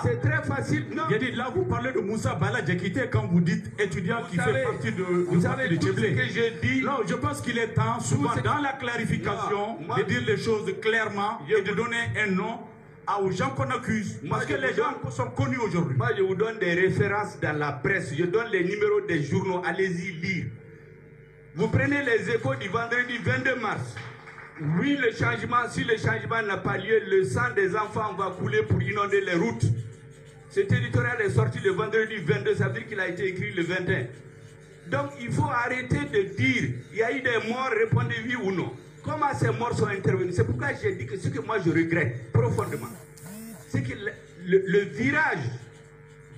c'est très facile. Non, dit, là, vous parlez de Moussa Bala Djekité quand vous dites étudiant qui savez- fait partie de, vous savez parti de tout ce que je dis. Non, je pense qu'il est temps, souvent, dans la clarification, Non, moi- de dire les choses clairement et de donner un nom aux gens qu'on accuse. Moi, Parce que les gens donne- sont connus aujourd'hui. Moi, je vous donne des références dans la presse. Je donne les numéros des journaux. Allez-y lire. Vous prenez les échos du vendredi 22 mars. Oui, le changement, si le changement n'a pas lieu, le sang des enfants va couler pour inonder les routes. Cet éditorial est sorti le vendredi 22, ça veut dire qu'il a été écrit le 21. Donc il faut arrêter de dire il y a eu des morts, répondez oui ou non. Comment ces morts sont intervenus? C'est pourquoi j'ai dit que ce que moi je regrette profondément, c'est que le, le- le virage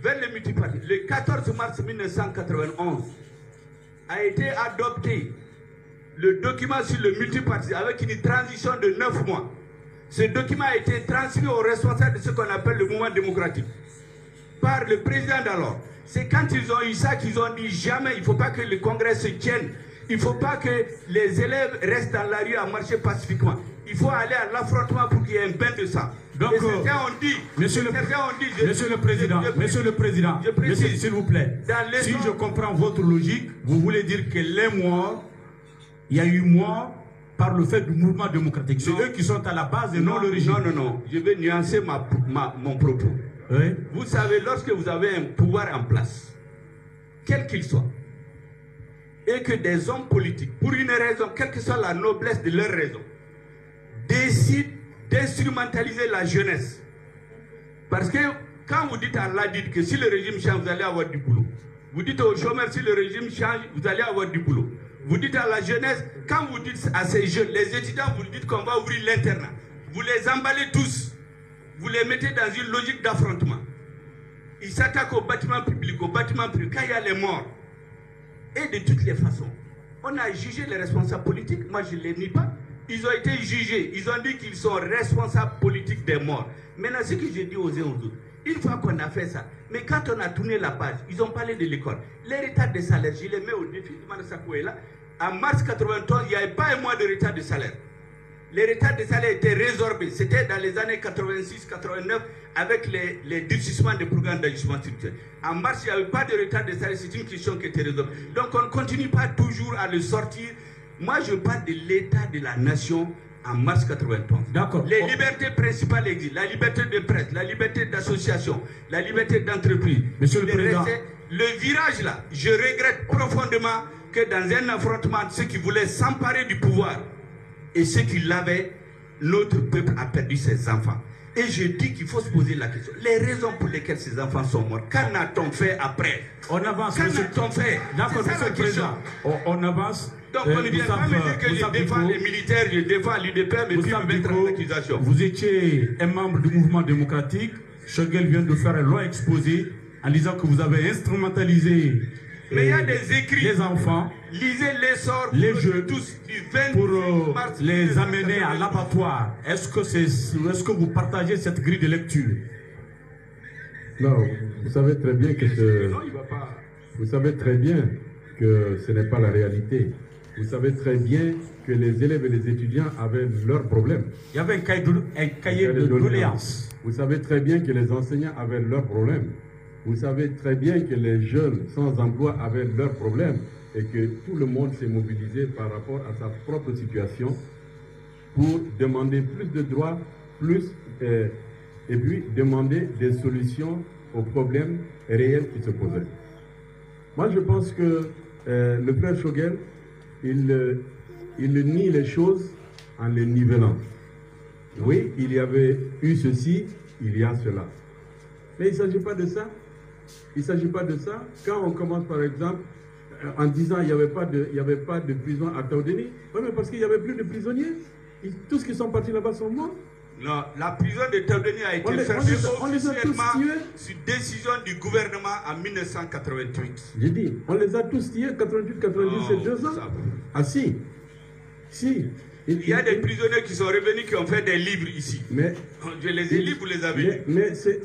vers le multipartisme, le 14 mars 1991, a été adopté le document sur le multipartisme avec une transition de 9 mois. Ce document a été transmis aux responsables de ce qu'on appelle le mouvement démocratique par le président d'alors. C'est quand ils ont eu ça qu'ils ont dit jamais, il ne faut pas que le congrès se tienne. Il ne faut pas que les élèves restent dans la rue à marcher pacifiquement. Il faut aller à l'affrontement pour qu'il y ait un bain de sang. Donc, Et certains ont dit, Monsieur le, certains ont dit, je- Monsieur le Président, je- je- Monsieur le Président, s'il vous plaît, si je comprends votre logique, vous voulez dire que les morts, il y a eu morts par le fait du mouvement démocratique. C'est eux qui sont à la base et non, non, le régime. non, non, non. Je vais nuancer ma- ma- mon propos. Oui. Vous savez, lorsque vous avez un pouvoir en place, quel qu'il soit, et que des hommes politiques, pour une raison, quelle que soit la noblesse de leur raison, décident d'instrumentaliser la jeunesse. Parce que quand vous dites à l'ADID que si le régime change, vous allez avoir du boulot. Vous dites aux chômeurs, si le régime change, vous allez avoir du boulot. Vous dites à la jeunesse, quand vous dites à ces jeunes, les étudiants, vous dites qu'on va ouvrir l'internat. Vous les emballez tous. Vous les mettez dans une logique d'affrontement. Ils s'attaquent au bâtiment public, au bâtiment privé, quand il y a les morts. Et de toutes les façons, on a jugé les responsables politiques, moi je ne les nie pas. Ils ont été jugés, ils ont dit qu'ils sont responsables politiques des morts. Maintenant, ce que j'ai dit aux uns aux autres, une fois qu'on a fait ça, mais quand on a tourné la page, ils ont parlé de l'école. Les retards de salaire, je les mets au défi, Ousmane Sako est là. En mars 91, il n'y avait pas un mois de retard de salaire. Les retards de salaire étaient résorbés. C'était dans les années 86-89 avec les, les durcissements des programmes d'ajustement structurel. En mars, il n'y avait pas de retard de salaire. C'est une question qui était résolue. Donc on ne continue pas toujours à le sortir. Moi, je parle de l'état de la nation en mars 91. D'accord. Les Oh. libertés principales existent. La liberté de presse, la liberté d'association, la liberté d'entreprise. Monsieur le Le Président. le virage là, je regrette profondément que dans un affrontement, ceux qui voulaient s'emparer du pouvoir et ceux qui l'avaient, notre peuple a perdu ses enfants. Et je dis qu'il faut se poser la question. Les raisons pour lesquelles ces enfants sont morts, qu'en a-t-on fait après On avance, Qu'en a-t-on fait D'accord, monsieur le. Président. On, on avance. Donc Euh, on ne vient pas me dire que euh, je défends les militaires, je défends l'UDPM et puis me mettre en accusation. Vous étiez un membre du mouvement démocratique. Shogel vient de faire un long exposé en disant que vous avez instrumentalisé Mais il y a des écrits. les enfants Lisez l'essor Les pour jeux tous du 20 pour euh, mars les amener à 1992. l'abattoir. Est-ce que, c'est, est-ce que vous partagez cette grille de lecture? Non, vous savez très bien que ce, vous savez très bien que ce n'est pas la réalité. Vous savez très bien que les élèves et les étudiants avaient leurs problèmes. Il y avait un cahier de, un cahier de doléances. Vous savez très bien que les enseignants avaient leurs problèmes. Vous savez très bien que les jeunes sans emploi avaient leurs problèmes et que tout le monde s'est mobilisé par rapport à sa propre situation pour demander plus de droits, plus, euh, et puis demander des solutions aux problèmes réels qui se posaient. Moi, je pense que euh, le frère Shogel, il, euh, il nie les choses en les nivelant. Oui, il y avait eu ceci, il y a cela. Mais il ne s'agit pas de ça. Il ne s'agit pas de ça. Quand on commence, par exemple, en disant qu'il n'y avait, pas de- il y avait pas de prison à Taudeni, oui, mais parce qu'il n'y avait plus de prisonniers. Ils- tous qui sont partis là-bas sont morts. Non, la prison de Taudeni a été fermée officiellement sur décision du gouvernement en 1988. J'ai dit, on les a tous tués, 88, 90, Non, c'est deux ans. ça- Ah si, si. Il y a des prisonniers qui sont revenus qui ont fait des livres ici. Mais, Je les ai lus, vous les avez lus. mais, c'est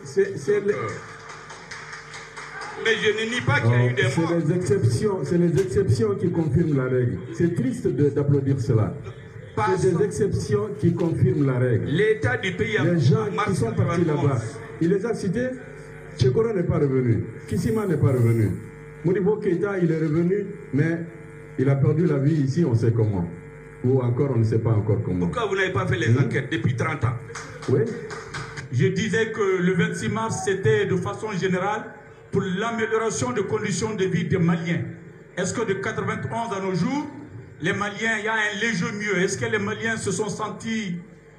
Mais je ne nie pas qu'il y a eu des Oh, morts. c'est les exceptions, c'est les exceptions qui confirment la règle. C'est triste d'applaudir cela. C'est des exceptions qui confirment la règle. L'état du pays a Les gens qui sont partis 91. là-bas, il les a cités. Chekora n'est pas revenu. Kissima n'est pas revenu. Modibo Keita, il est revenu, mais il a perdu la vie ici, on sait comment. Ou encore, on ne sait pas encore comment. Pourquoi vous n'avez pas fait les Hmm? enquêtes depuis 30 ans Oui. je disais que le 26 mars, c'était de façon générale pour l'amélioration des conditions de vie des Maliens. Est-ce que de 91 à nos jours, les Maliens, il y a un léger mieux? Est-ce que les Maliens se sont sentis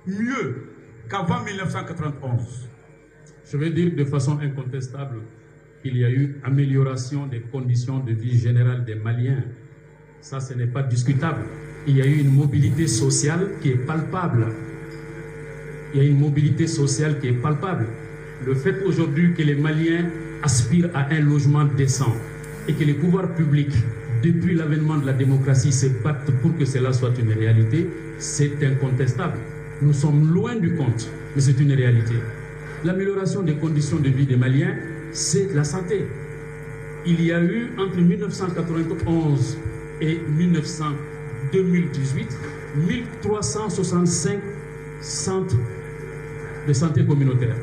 mieux qu'avant 1991 Je vais dire de façon incontestable qu'il y a eu amélioration des conditions de vie générale des Maliens. Ça, ce n'est pas discutable. Il y a eu une mobilité sociale qui est palpable. Il y a une mobilité sociale qui est palpable. Le fait aujourd'hui que les Maliens aspirent à un logement décent et que les pouvoirs publics, depuis l'avènement de la démocratie, se battent pour que cela soit une réalité, c'est incontestable. Nous sommes loin du compte, mais c'est une réalité. L'amélioration des conditions de vie des Maliens, c'est la santé. Il y a eu entre 1991 et 1900, 2018 1365 centres de santé communautaire.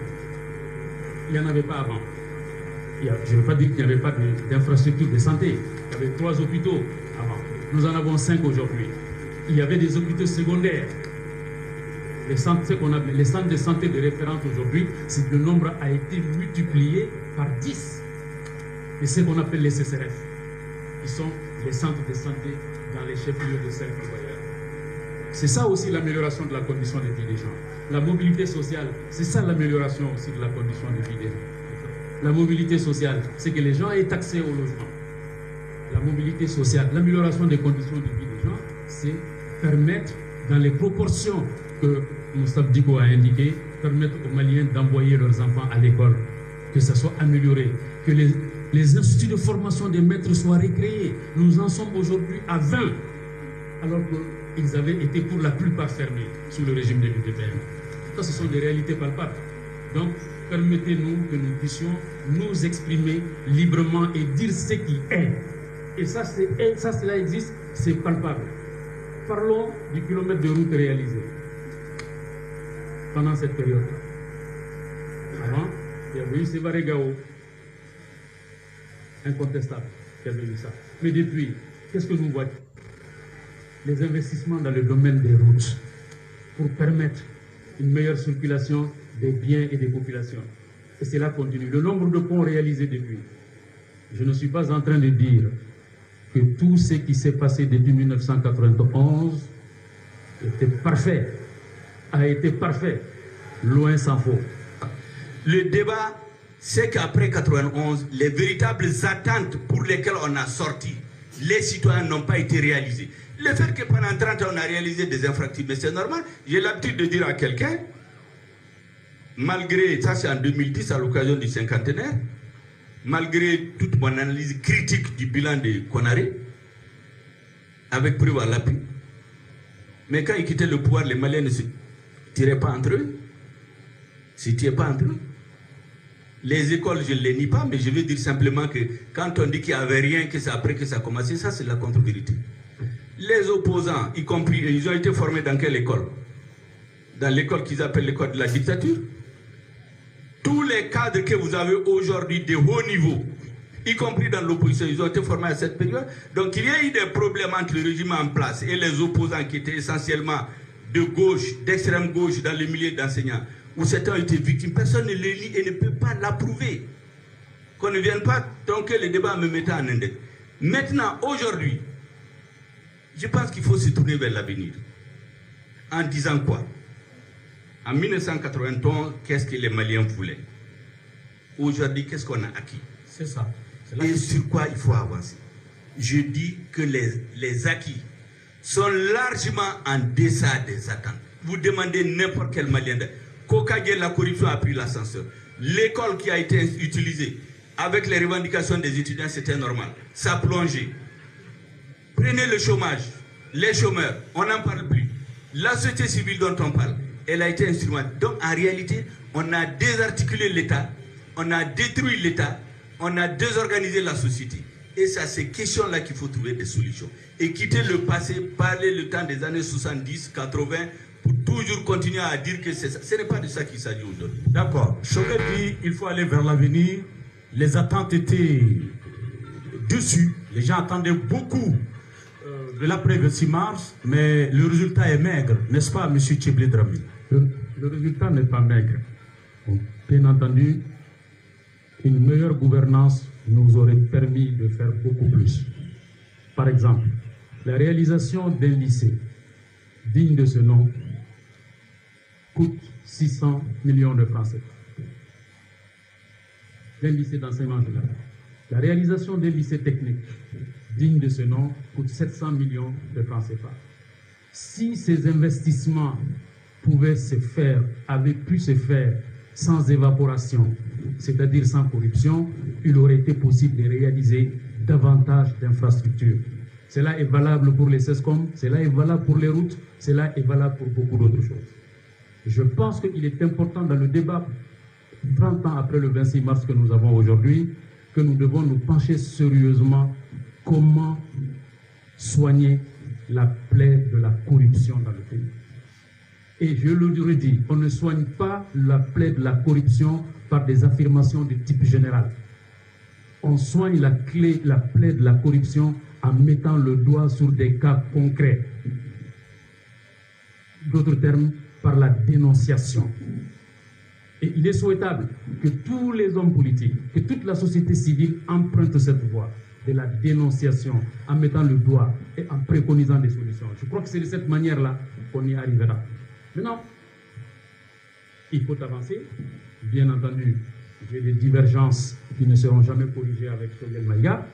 Il n'y en avait pas avant. Je ne veux pas dire qu'il n'y avait pas d'infrastructure de santé. Il y avait trois hôpitaux avant. Nous en avons cinq aujourd'hui. Il y avait des hôpitaux secondaires. Les centres, de santé de référence aujourd'hui, le nombre a été multiplié par 10. Et ce qu'on appelle les CCRF, qui sont les centres de santé dans les chefs-lieux de cinq C'est ça aussi l'amélioration de la condition de vie des gens. La mobilité sociale, c'est ça l'amélioration aussi de la condition de vie des gens. La mobilité sociale, c'est que les gens aient accès au logement. La mobilité sociale, l'amélioration des conditions de vie des gens, c'est permettre, dans les proportions que Moustapha Diko a indiquées, permettre aux Maliens d'envoyer leurs enfants à l'école, que ça soit amélioré, que les, instituts de formation des maîtres soient recréés. Nous en sommes aujourd'hui à 20, alors qu'ils avaient été pour la plupart fermés sous le régime de l'UDPM. Ça, ce sont des réalités palpables. Donc, permettez-nous que nous puissions nous exprimer librement et dire ce qui est. Et ça, ça cela existe, c'est palpable. Parlons du kilomètre de route réalisé pendant cette période. Avant, il y avait eu Sévarégao, incontestable, qui avait eu ça. Mais depuis, qu'est-ce que nous voyons? Les investissements dans le domaine des routes pour permettre une meilleure circulation des biens et des populations. Et cela continue. Le nombre de ponts réalisés depuis. Je ne suis pas en train de dire que tout ce qui s'est passé depuis 1991 était parfait, a été parfait. Loin s'en faut. Le débat, c'est qu'après 91, les véritables attentes pour lesquelles on a sorti, les citoyens n'ont pas été réalisées. Le fait que pendant 30 ans, on a réalisé des infractions, c'est normal. J'ai l'habitude de dire à quelqu'un, malgré, ça c'est en 2010 à l'occasion du cinquantenaire, malgré toute mon analyse critique du bilan de Konaré, avec preuve à l'appui, mais quand ils quittaient le pouvoir, les Maliens ne se tiraient pas entre eux, ne se tiraient pas entre eux. Les écoles, je ne les nie pas, mais je veux dire simplement que quand on dit qu'il n'y avait rien, que c'est après que ça a commencé, ça c'est la contre-vérité. Les opposants, y compris, ils ont été formés dans quelle école? Dans l'école qu'ils appellent l'école de la dictature tous les cadres que vous avez aujourd'hui de haut niveau, y compris dans l'opposition, ils ont été formés à cette période. Donc il y a eu des problèmes entre le régime en place et les opposants qui étaient essentiellement de gauche, d'extrême gauche dans le milieu d'enseignants, où certains ont été victimes. Personne ne les lit et ne peut pas l'approuver. Qu'on ne vienne pas que le débat me mette en index. Maintenant, aujourd'hui, je pense qu'il faut se tourner vers l'avenir. En disant quoi? En 1991, qu'est-ce que les Maliens voulaient? Aujourd'hui, qu'est-ce qu'on a acquis? C'est ça. Et sur quoi il faut avancer? Je dis que les, les acquis sont largement en deçà des attentes. Vous demandez n'importe quel Malien. Kokage, la corruption a pris l'ascenseur. L'école qui a été utilisée avec les revendications des étudiants, c'était normal. Ça a plongé. Prenez le chômage, les chômeurs, on n'en parle plus. La société civile dont on parle, elle a été instrument. Donc en réalité, on a désarticulé l'État, on a détruit l'État, on a désorganisé la société. Et c'est à ces questions-là qu'il faut trouver des solutions. Et quitter le passé, parler le temps des années 70, 80, pour toujours continuer à dire que c'est ça. Ce n'est pas de ça qu'il s'agit aujourd'hui. D'accord. Choquet dit il faut aller vers l'avenir. Les attentes étaient dessus. Les gens attendaient beaucoup de l'après-26 mars, mais le résultat est maigre, n'est-ce pas, M. Tchiblé Drami le, résultat n'est pas maigre. bien entendu, une meilleure gouvernance nous aurait permis de faire beaucoup plus. Par exemple, la réalisation d'un lycée digne de ce nom coûte 600 millions de francs. D'un lycée d'enseignement général. La réalisation d'un lycée technique digne de ce nom coûte 700 millions de francs CFA. Si ces investissements pouvaient se faire, avaient pu se faire sans évaporation, c'est-à-dire sans corruption, il aurait été possible de réaliser davantage d'infrastructures. Cela est valable pour les CESCOM, cela est valable pour les routes, cela est valable pour beaucoup d'autres choses. Je pense qu'il est important dans le débat, 30 ans après le 26 mars que nous avons aujourd'hui, que nous devons nous pencher sérieusement comment soigner la plaie de la corruption dans le pays? Et je le redis, on ne soigne pas la plaie de la corruption par des affirmations de type général. On soigne la, plaie de la corruption en mettant le doigt sur des cas concrets. D'autres termes, par la dénonciation. Et il est souhaitable que tous les hommes politiques, que toute la société civile emprunte cette voie de la dénonciation en mettant le doigt et en préconisant des solutions. Je crois que c'est de cette manière-là qu'on y arrivera. Maintenant, il faut avancer. Bien entendu, j'ai des divergences qui ne seront jamais corrigées avec Soleil Maïga,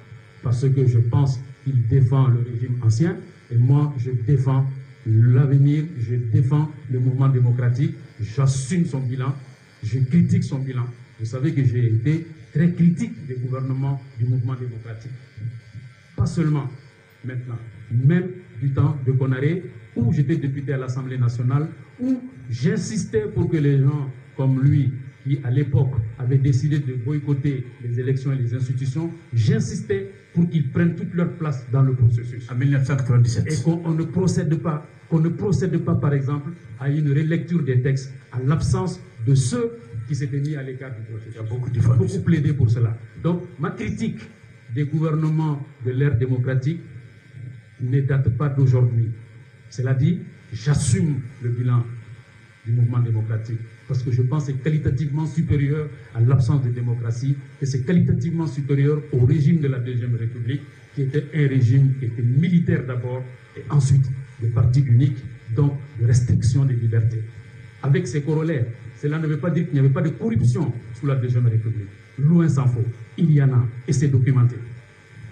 parce que je pense qu'il défend le régime ancien, et moi, je défends l'avenir, je défends le mouvement démocratique, j'assume son bilan, je critique son bilan. Vous savez que j'ai été très critique des gouvernements du mouvement démocratique. Pas seulement maintenant, même du temps de Conaré, où j'étais député à l'Assemblée nationale, où j'insistais pour que les gens comme lui, qui à l'époque avaient décidé de boycotter les élections et les institutions, j'insistais pour qu'ils prennent toute leur place dans le processus. En 1997. Et qu'on ne procède pas, qu'on ne procède pas, par exemple, à une relecture des textes, à l'absence de ceux qui s'étaient mis à l'écart du processus. Il y a beaucoup de beaucoup plaidé pour cela. Donc, ma critique des gouvernements de l'ère démocratique ne date pas d'aujourd'hui. Cela dit, j'assume le bilan du mouvement démocratique parce que je pense que c'est qualitativement supérieur à l'absence de démocratie et c'est qualitativement supérieur au régime de la Deuxième République qui était un régime qui était militaire d'abord et ensuite de parti unique, donc de restriction des libertés. Avec ses corollaires, cela ne veut pas dire qu'il n'y avait pas de corruption sous la Deuxième République. Loin s'en faut. Il y en a et c'est documenté.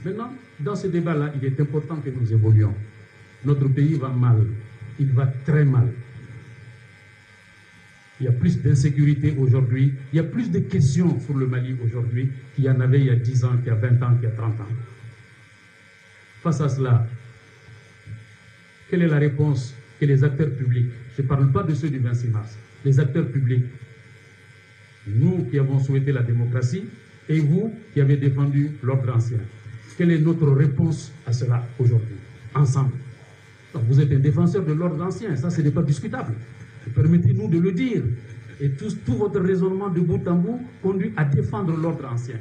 Maintenant, dans ce débat-là, il est important que nous évoluions. Notre pays va mal. Il va très mal. Il y a plus d'insécurité aujourd'hui. Il y a plus de questions sur le Mali aujourd'hui qu'il y en avait il y a 10 ans, qu'il y a 20 ans, qu'il y a 30 ans. Face à cela, quelle est la réponse que les acteurs publics, je ne parle pas de ceux du 26 mars, les acteurs publics, nous qui avons souhaité la démocratie et vous qui avez défendu l'ordre ancien, quelle est notre réponse à cela aujourd'hui, ensemble? Vous êtes un défenseur de l'ordre ancien, ça ce n'est pas discutable. Permettez-nous de le dire. Et tout, tout, votre raisonnement de bout en bout conduit à défendre l'ordre ancien,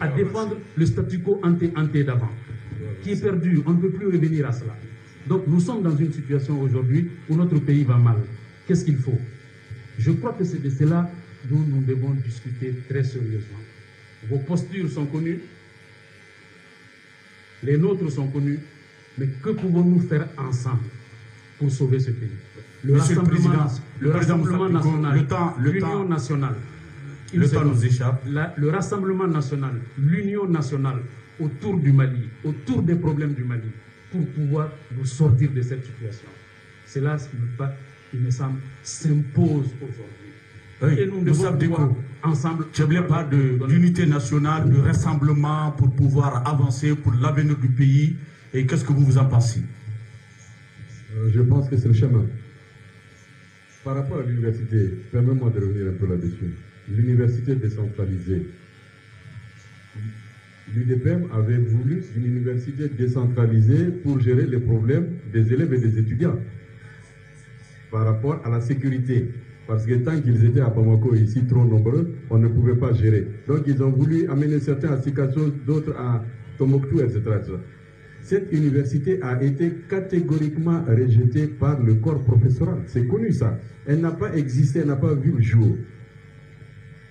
à défendre le statu quo ante, ante d'avant, qui est perdu. On ne peut plus revenir à cela. Donc nous sommes dans une situation aujourd'hui où notre pays va mal. Qu'est-ce qu'il faut? Je crois que c'est de cela dont nous devons discuter très sérieusement. Vos postures sont connues, les nôtres sont connues, mais que pouvons-nous faire ensemble pour sauver ce pays? Le Monsieur rassemblement, le, le rassemblement national, le temps, l'union nationale, le temps nous échappe. La- le rassemblement national, l'union nationale autour du Mali, autour des problèmes du Mali, pour pouvoir nous sortir de cette situation. Cela, ce qui me pas- il me semble, s'impose aujourd'hui. Oui, Et nous nous devons sommes pouvoir ensemble. Tu n'oublies pas de- d'unité nationale, de rassemblement pour pouvoir avancer pour l'avenir du pays. Et qu'est-ce que vous vous en pensez? Euh, Je pense que c'est le chemin. Par rapport à l'université, permets-moi de revenir un peu là-dessus. L'université décentralisée. L'UDPM avait voulu une université décentralisée pour gérer les problèmes des élèves et des étudiants par rapport à la sécurité. Parce que tant qu'ils étaient à Bamako ici trop nombreux, on ne pouvait pas gérer. Donc ils ont voulu amener certains à Sikasso, d'autres à Tombouctou, etc.. Cette université a été catégoriquement rejetée par le corps professoral. C'est connu ça. Elle n'a pas existé, elle n'a pas vu le jour.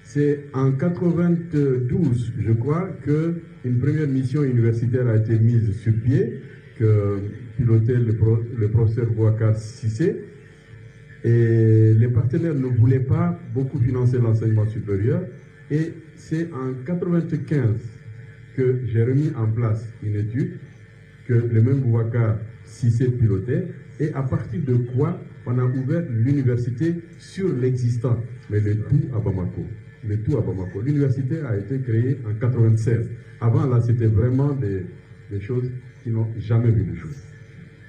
C'est en 92, je crois, qu'une première mission universitaire a été mise sur pied, que pilotait le, professeur Bouakar Sissé. Et les partenaires ne voulaient pas beaucoup financer l'enseignement supérieur. Et c'est en 95 que j'ai remis en place une étude que le même Bouakar Sissé pilotait. Et à partir de quoi on a ouvert l'université sur l'existant, mais le tout à Bamako le tout à Bamako. L'université a été créée en 96. Avant, là, c'était vraiment des, choses qui n'ont jamais vu le jour.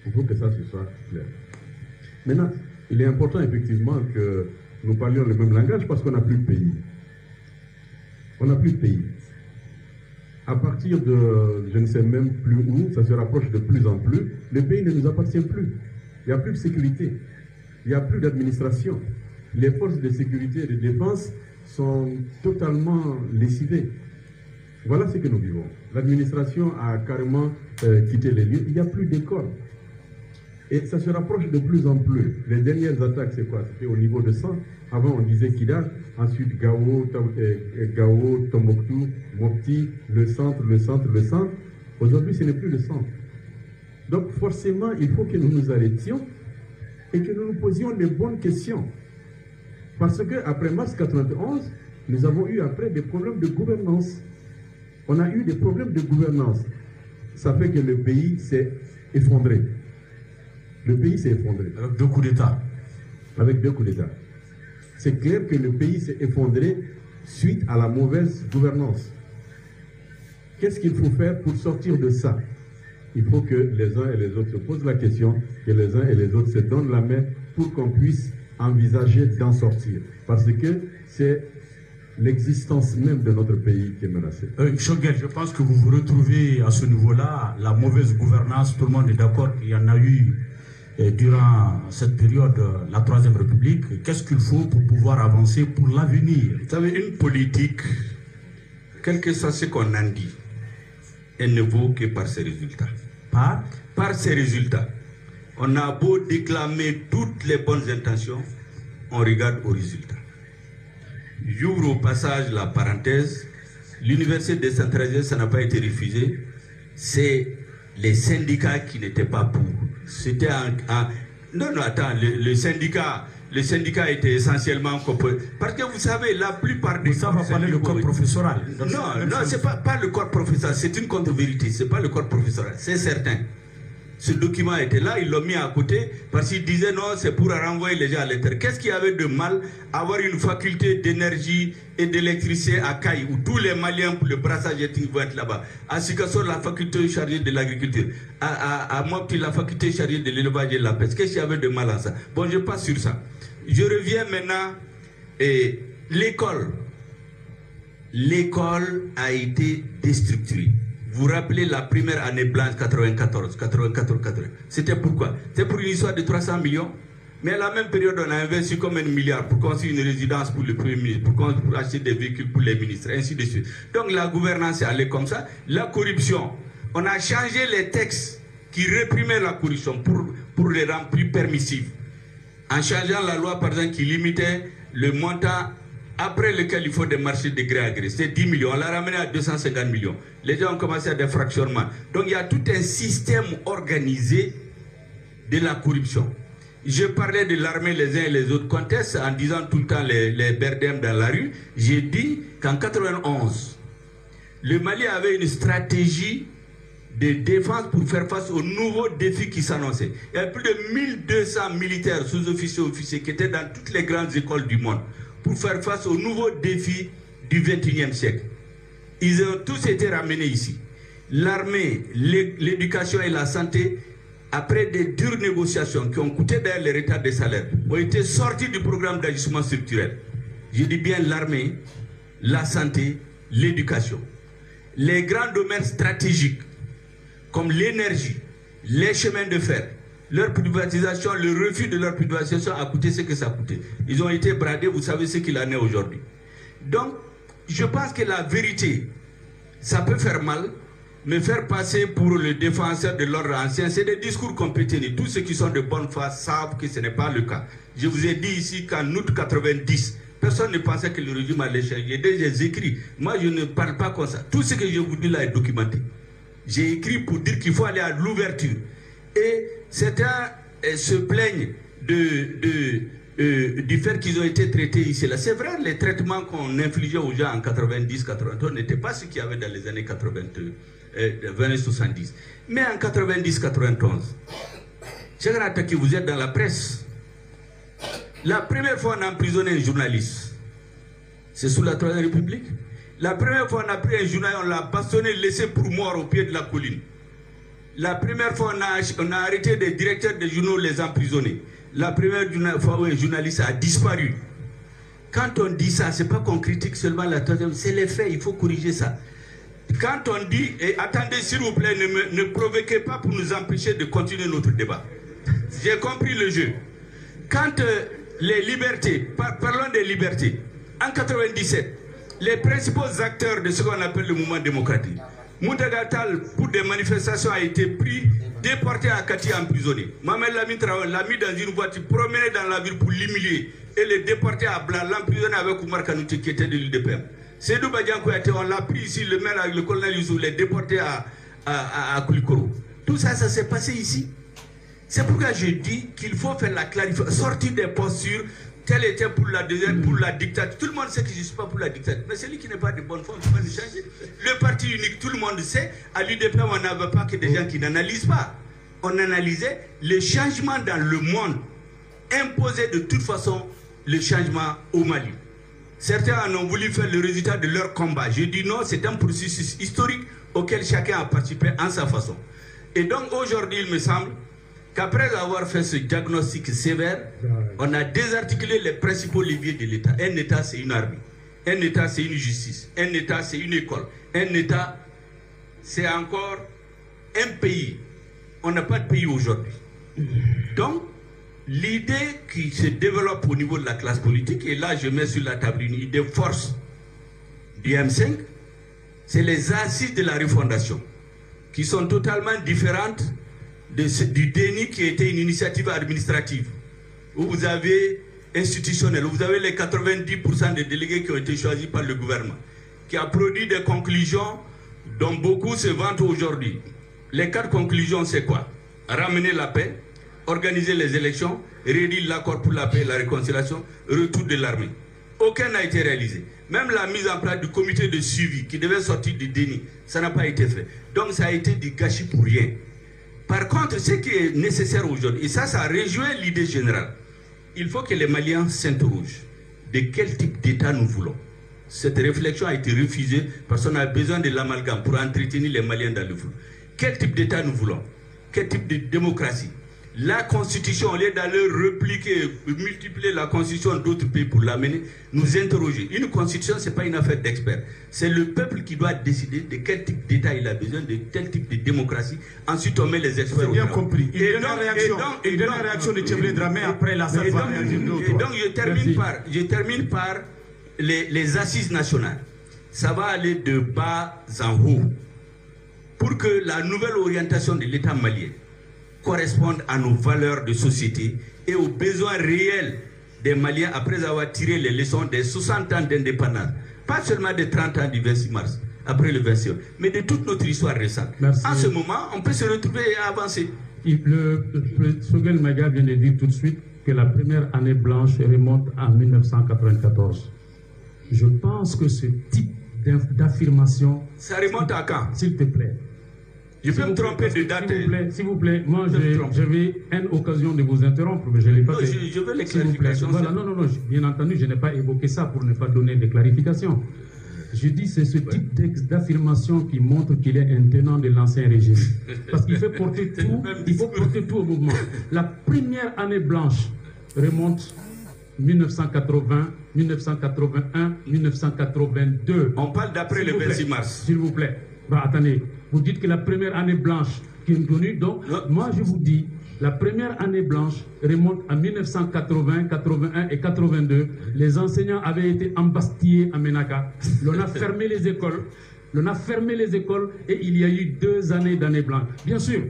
Il faut que ça se soit clair. Maintenant, il est important effectivement que nous parlions le même langage parce qu'on n'a plus de pays. On n'a plus de pays. À partir de, je ne sais même plus où, ça se rapproche de plus en plus, le pays ne nous appartient plus. Il n'y a plus de sécurité. Il n'y a plus d'administration. Les forces de sécurité et de défense sont totalement lessivés. Voilà ce que nous vivons. L'administration a carrément euh, quitté les lieux. Il n'y a plus d'école. Et ça se rapproche de plus en plus. Les dernières attaques, c'est quoi? C'était au niveau de sang. Avant, on disait Kidal, ensuite Gao, euh, Gao, Tombouctou, Mopti, le centre, le centre, le centre. Aujourd'hui, ce n'est plus le centre. Donc, forcément, il faut que nous nous arrêtions et que nous nous posions les bonnes questions. Parce qu'après mars 91, nous avons eu après des problèmes de gouvernance. On a eu des problèmes de gouvernance. Ça fait que le pays s'est effondré. Le pays s'est effondré. Avec deux coups d'État. Avec deux coups d'État. C'est clair que le pays s'est effondré suite à la mauvaise gouvernance. Qu'est-ce qu'il faut faire pour sortir de ça? Il faut que les uns et les autres se posent la question, que les uns et les autres se donnent la main pour qu'on puisse envisager d'en sortir. Parce que c'est l'existence même de notre pays qui est menacée. Euh, je pense que vous vous retrouvez à ce niveau-là. La mauvaise gouvernance, tout le monde est d'accord qu'il y en a eu durant cette période, la Troisième République. Qu'est-ce qu'il faut pour pouvoir avancer pour l'avenir? Vous savez, une politique, quel que soit ce qu'on en dit, elle ne vaut que par ses résultats. Par? Par ses résultats. On a beau déclamer toutes les bonnes intentions, on regarde au résultat. J'ouvre au passage la parenthèse. L'université décentralisée, ça n'a pas été refusé. C'est les syndicats qui n'étaient pas pour. C'était un, Non, non, attends, le, syndicat... Le syndicat était essentiellement Parce que vous savez, la plupart des... Ça va parler le corps professoral. Non, non, c'est pas, pas le corps professoral, c'est une contre-vérité, c'est pas le corps professoral, c'est certain. Ce document était là, ils l'ont mis à côté parce qu'ils disaient non, c'est pour renvoyer les gens à l'intérieur. Qu'est-ce qu'il y avait de mal à avoir une faculté d'énergie et d'électricité à Caille où tous les Maliens pour le brassage vont être là-bas? À Sikasso, la faculté chargée de l'agriculture. À, à, Mopti, la faculté chargée de l'élevage et de la pêche. Qu'est-ce qu'il y avait de mal à ça? Bon, je passe sur ça. Je reviens maintenant. Et l'école. L'école a été déstructurée. Vous rappelez la première année blanche 94, 94, 80. C'était pourquoi? C'est pour une histoire de 300 millions. Mais à la même période, on a investi comme un milliard pour construire une résidence pour le Premier ministre, pour, acheter des véhicules pour les ministres, ainsi de suite. Donc la gouvernance est allée comme ça. La corruption, on a changé les textes qui réprimaient la corruption pour, pour les rendre plus permissifs. En changeant la loi, par exemple, qui limitait le montant après lequel il faut des marchés de gré à gré. C'est 10 millions, on l'a ramené à 250 millions. Les gens ont commencé à des fractionnements. Donc il y a tout un système organisé de la corruption. Je parlais de l'armée, les uns et les autres contestent en disant tout le temps les, les berdèmes dans la rue. J'ai dit qu'en 91, le Mali avait une stratégie de défense pour faire face aux nouveaux défis qui s'annonçaient. Il y avait plus de 1200 militaires, sous-officiers, officiers qui étaient dans toutes les grandes écoles du monde pour faire face aux nouveaux défis du 21e siècle. Ils ont tous été ramenés ici. L'armée, l'éducation et la santé, après des dures négociations qui ont coûté d'ailleurs les retards des salaires, ont été sortis du programme d'ajustement structurel. Je dis bien l'armée, la santé, l'éducation. Les grands domaines stratégiques, comme l'énergie, les chemins de fer, leur privatisation, le refus de leur privatisation a coûté ce que ça coûté. Ils ont été bradés, vous savez ce qu'il en est aujourd'hui. Donc, je pense que la vérité, ça peut faire mal, mais faire passer pour le défenseur de l'ordre ancien, c'est des discours compétents. Tous ceux qui sont de bonne foi savent que ce n'est pas le cas. Je vous ai dit ici qu'en août 90, Personne ne pensait que le régime allait changer. J'ai écrit. Moi, je ne parle pas comme ça. Tout ce que je vous dis là est documenté. J'ai écrit pour dire qu'il faut aller à l'ouverture. Et certains euh, se plaignent euh, du fait qu'ils ont été traités ici. là. C'est vrai, les traitements qu'on infligeait aux gens en 90, 91 n'étaient pas ce qu'il y avait dans les années 80, euh, 20 70. Mais en 90, 91, Cheikh Ataki, vous êtes dans la presse. La première fois on a emprisonné un journaliste, c'est sous la Troisième République. La première fois on a pris un journaliste, on l'a bastonné, laissé pour mort au pied de la colline. La première fois on a, arrêté des directeurs de journaux, les emprisonnés. La première fois où un journaliste a disparu. Quand on dit ça, c'est pas qu'on critique seulement la troisième, c'est les faits, il faut corriger ça. Quand on dit, et attendez s'il vous plaît, ne, me, provoquez pas pour nous empêcher de continuer notre débat. J'ai compris le jeu. Quand euh, les libertés, par, parlons des libertés, en 97, les principaux acteurs de ce qu'on appelle le mouvement démocratique, Moutagatal, pour des manifestations, a été pris, déporté à Kati, emprisonné. Mohamed Lamine Traoré l'a mis dans une voiture, promené dans la ville pour l'humilier et le déporter à Blanc, l'emprisonner avec Oumar Kanouti qui était de l'île de PM. Seydou Badian Kouyaté, on l'a pris ici, le maire le colonel Youssou, l'a déporté à, à. Tout ça, ça s'est passé ici. C'est pourquoi je dis qu'il faut faire la clarification, sortir des postures tel était pour la dictature. Tout le monde sait que je ne suis pas pour la dictature. Mais celui qui n'est pas de bonne foi, faut pas le changer. Le parti unique, tout le monde sait. À l'UDP, on n'avait pas que des gens qui n'analysent pas. On analysait les changements dans le monde. Imposer de toute façon le changement au Mali. Certains en ont voulu faire le résultat de leur combat. Je dis non, c'est un processus historique auquel chacun a participé en sa façon. Et donc aujourd'hui, il me semble qu'après avoir fait ce diagnostic sévère, on a désarticulé les principaux leviers de l'État. Un État, c'est une armée. Un État, c'est une justice. Un État, c'est une école. Un État, c'est encore un pays. On n'a pas de pays aujourd'hui. Donc, l'idée qui se développe au niveau de la classe politique, et là je mets sur la table une idée force du M5, c'est les assises de la refondation, qui sont totalement différentes du déni qui était une initiative administrative, où vous avez institutionnel, où vous avez les 90% des délégués qui ont été choisis par le gouvernement, qui a produit des conclusions dont beaucoup se vantent aujourd'hui. Les quatre conclusions, c'est quoi? Ramener la paix, organiser les élections, rédiger l'accord pour la paix et la réconciliation, retour de l'armée. Aucun n'a été réalisé. Même la mise en place du comité de suivi qui devait sortir du déni, ça n'a pas été fait. Donc ça a été du gâchis pour rien. Par contre, ce qui est nécessaire aujourd'hui, et ça, ça rejoint l'idée générale, il faut que les Maliens s'interrogent de quel type d'État nous voulons? Cette réflexion a été refusée parce qu'on a besoin de l'amalgame pour entretenir les Maliens dans le flou. Quel type d'État nous voulons? Quel type de démocratie? La constitution, au lieu d'aller repliquer, multiplier la constitution d'autres pays pour l'amener, nous interroger. Une constitution, ce n'est pas une affaire d'experts. C'est le peuple qui doit décider de quel type d'État il a besoin, de quel type de démocratie. Ensuite, on met les experts. C'est bien compris. Il et donne la réaction, et donc, la réaction de Tchéblé Dramé après la et donc, et donc, je termine par, je termine par les, les assises nationales. Ça va aller de bas en haut pour que la nouvelle orientation de l'État malien correspondent à nos valeurs de société et aux besoins réels des Maliens après avoir tiré les leçons des 60 ans d'indépendance. Pas seulement des 30 ans du 26 mars, après le 26 mais de toute notre histoire récente. Merci. En ce moment, on peut se retrouver et avancer. Le, le Sogel Maga vient de dire tout de suite que la première année blanche remonte en 1994. Je pense que ce type d'affirmation... Ça remonte à quand? S'il te plaît. Je peux me tromper de date. S'il vous plaît, moi j'avais une occasion de vous interrompre, mais je ne l'ai pas non, fait. Je, je veux les clarifications. Voilà, non, non, non, bien entendu, je n'ai pas évoqué ça pour ne pas donner de clarifications. Je dis c'est ce type d'affirmation qui montre qu'il est un tenant de l'ancien régime. Parce qu'il fait porter tout, il faut porter tout au mouvement. La première année blanche remonte 1980, 1981, 1982. On parle d'après le 26 mars. S'il vous plaît. Bah, attendez, vous dites que la première année blanche qui est connue, donc moi je vous dis, la première année blanche remonte à 1980, 81 et 82. Les enseignants avaient été embastillés à Menaka. L'on a fermé les écoles. L'on a fermé les écoles et il y a eu deux années d'année blanche. Bien sûr,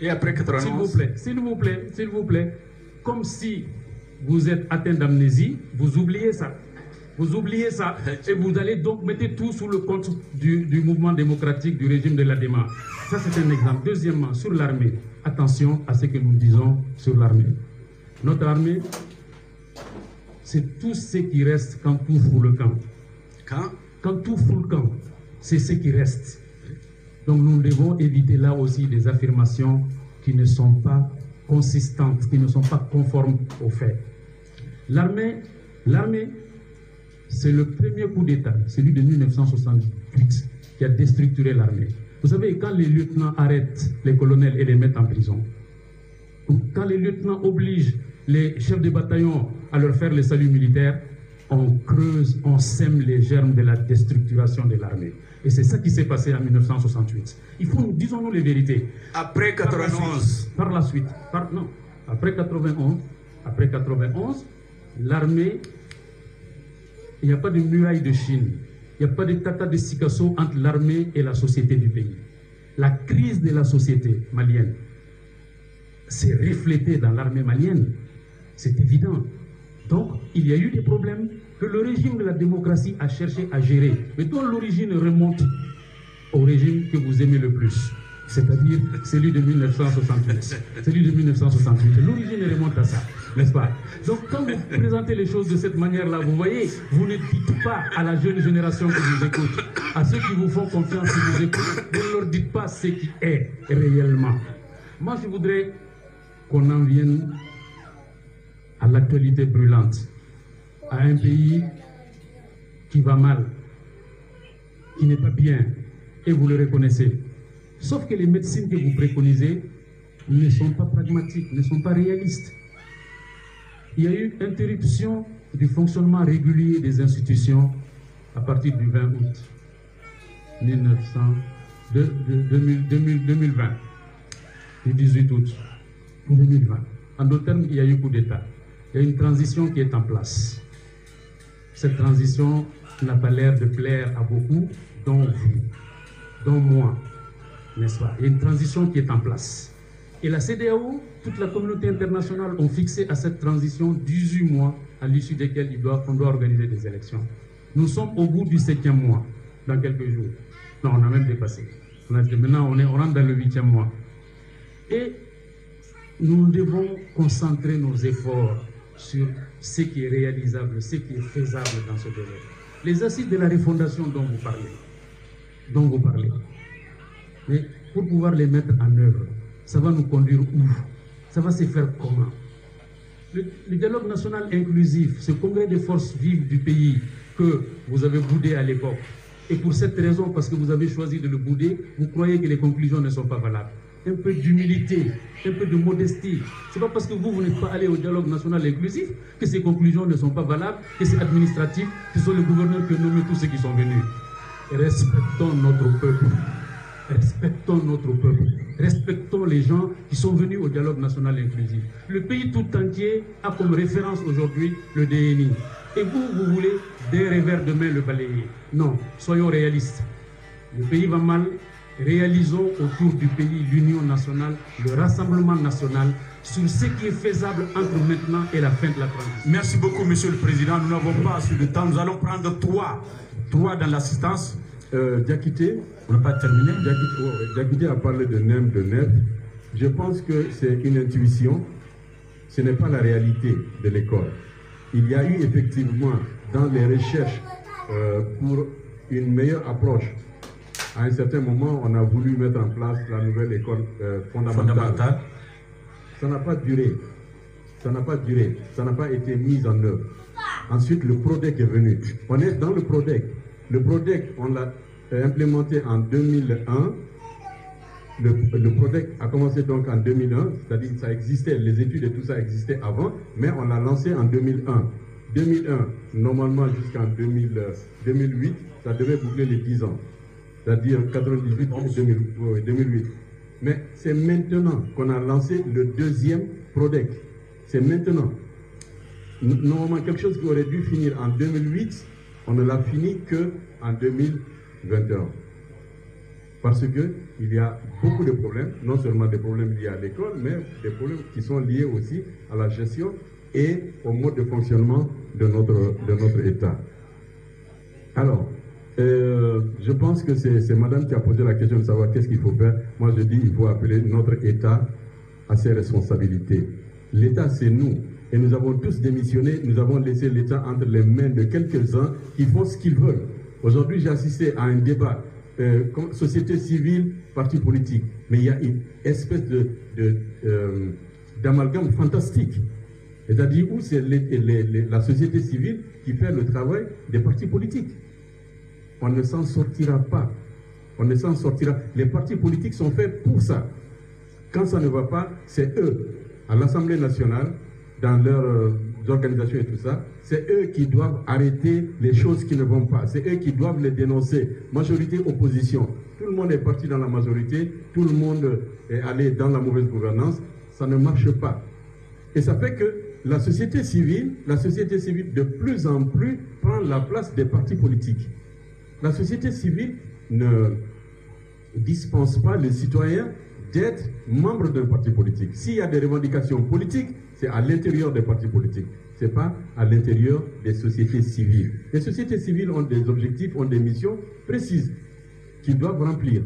Et après s'il vous 91 plaît, s'il vous plaît, s'il vous plaît, comme si vous êtes atteint d'amnésie, vous oubliez ça. Vous oubliez ça et vous allez donc mettre tout sous le compte du, du mouvement démocratique du régime de la démarche. Ça, c'est un exemple. Deuxièmement, sur l'armée, attention à ce que nous disons sur l'armée. Notre armée, c'est tout ce qui reste quand tout fout le camp. Quand? Quand tout fout le camp, c'est ce qui reste. Donc nous devons éviter là aussi des affirmations qui ne sont pas consistantes, qui ne sont pas conformes aux faits. L'armée, l'armée, c'est le premier coup d'État, celui de 1968, qui a déstructuré l'armée. Vous savez, quand les lieutenants arrêtent les colonels et les mettent en prison, ou quand les lieutenants obligent les chefs de bataillon à leur faire le salut militaire, on creuse, on sème les germes de la déstructuration de l'armée. Et c'est ça qui s'est passé en 1968. Il faut, disons-nous les vérités. Après Par la 91, suite, Par la suite, par- non, après 91, après 91, l'armée, il n'y a pas de muraille de Chine, il n'y a pas de tata de Sikasso entre l'armée et la société du pays. La crise de la société malienne s'est reflétée dans l'armée malienne, c'est évident. Donc, il y a eu des problèmes que le régime de la démocratie a cherché à gérer, mais dont l'origine remonte au régime que vous aimez le plus, c'est-à-dire celui de 1968. Celui de 1968. L'origine remonte à ça, n'est-ce pas? Donc quand vous présentez les choses de cette manière-là, vous voyez, vous ne dites pas à la jeune génération qui vous écoute, à ceux qui vous font confiance, qui vous écoutent, vous ne leur dites pas ce qui est réellement. Moi, je voudrais qu'on en vienne à l'actualité brûlante, à un pays qui va mal, qui n'est pas bien, et vous le reconnaissez. Sauf que les médecines que vous préconisez ne sont pas pragmatiques, ne sont pas réalistes. Il y a eu interruption du fonctionnement régulier des institutions à partir du 20 août 1900, de, de- 2000 2000 2020, du 18 août 2020. En d'autres termes, il y a eu coup d'État. Il y a une transition qui est en place. Cette transition n'a pas l'air de plaire à beaucoup, dont vous, dont moi, n'est-ce pas Il y a une transition qui est en place. Et la CDAO, toute la communauté internationale ont fixé à cette transition 18 mois à l'issue desquels on doit organiser des élections. Nous sommes au bout du septième mois, dans quelques jours. Non, on a même dépassé. On a maintenant, on, est, on rentre dans le huitième mois. Et nous devons concentrer nos efforts sur ce qui est réalisable, ce qui est faisable dans ce délai. Les assises de la refondation dont vous parlez, dont vous parlez, mais pour pouvoir les mettre en œuvre, ça va nous conduire où? Ça va se faire comment? Le, le dialogue national inclusif, ce congrès des forces vives du pays que vous avez boudé à l'époque, et pour cette raison, parce que vous avez choisi de le bouder, vous croyez que les conclusions ne sont pas valables. Un peu d'humilité, un peu de modestie. C'est pas parce que vous, vous n'êtes pas allé au dialogue national inclusif que ces conclusions ne sont pas valables, que c'est administratif, que ce sont les gouverneurs qui ont nommé tous ceux qui sont venus. Respectons notre peuple. Respectons notre peuple. Respectons les gens qui sont venus au dialogue national inclusif. Le pays tout entier a comme référence aujourd'hui le DNI. Et vous, vous voulez d'un revers de main le balayer. Non, soyons réalistes. Le pays va mal. Réalisons autour du pays l'union nationale, le rassemblement national sur ce qui est faisable entre maintenant et la fin de la transition. Merci beaucoup, Monsieur le Président. Nous n'avons pas assez de temps. Nous allons prendre trois, trois dans l'assistance. Euh, Diakité, On n'a pas terminé. Diakité, a parlé de NEM, de NEF. Je pense que c'est une intuition. Ce n'est pas la réalité de l'école. Il y a eu effectivement dans les recherches euh, pour une meilleure approche. À un certain moment, on a voulu mettre en place la nouvelle école euh, fondamentale. Fondamental. Ça n'a pas duré. Ça n'a pas duré. Ça n'a pas été mis en œuvre. Ensuite, le PRODEC est venu. On est dans le PRODEC. Le PRODEC, on l'a implémenté en 2001. Le, le PRODEC a commencé donc en 2001, c'est-à-dire que ça existait, les études et tout ça existait avant, mais on l'a lancé en 2001. 2001, normalement jusqu'en 2000, euh, 2008, ça devait boucler les 10 ans, c'est-à-dire 98 et 2000, ouais, 2008. Mais c'est maintenant qu'on a lancé le deuxième PRODEC. C'est maintenant. Normalement, quelque chose qui aurait dû finir en 2008, on ne l'a fini que en 2021. Parce que il y a beaucoup de problèmes, non seulement des problèmes liés à l'école, mais des problèmes qui sont liés aussi à la gestion et au mode de fonctionnement de notre, de notre État. Alors, euh, je pense que c'est madame qui a posé la question de savoir qu'est-ce qu'il faut faire. Moi, je dis qu'il faut appeler notre État à ses responsabilités. L'État, c'est nous. Et nous avons tous démissionné, nous avons laissé l'État entre les mains de quelques-uns qui font ce qu'ils veulent. Aujourd'hui, j'ai assisté à un débat, euh, société civile, parti politique. Mais il y a une espèce de, euh, d'amalgame fantastique. C'est-à-dire où c'est la société civile qui fait le travail des partis politiques. On ne s'en sortira pas. On ne s'en sortira. Les partis politiques sont faits pour ça. Quand ça ne va pas, c'est eux, à l'Assemblée nationale, dans leurs euh, organisations et tout ça, c'est eux qui doivent arrêter les choses qui ne vont pas. C'est eux qui doivent les dénoncer. Majorité, opposition. Tout le monde est parti dans la majorité, tout le monde est allé dans la mauvaise gouvernance. Ça ne marche pas. Et ça fait que la société civile, la société civile de plus en plus prend la place des partis politiques. La société civile ne dispense pas les citoyens d'être membres d'un parti politique. S'il y a des revendications politiques, c'est à l'intérieur des partis politiques. Ce n'est pas à l'intérieur des sociétés civiles. Les sociétés civiles ont des objectifs, ont des missions précises qu'ils doivent remplir.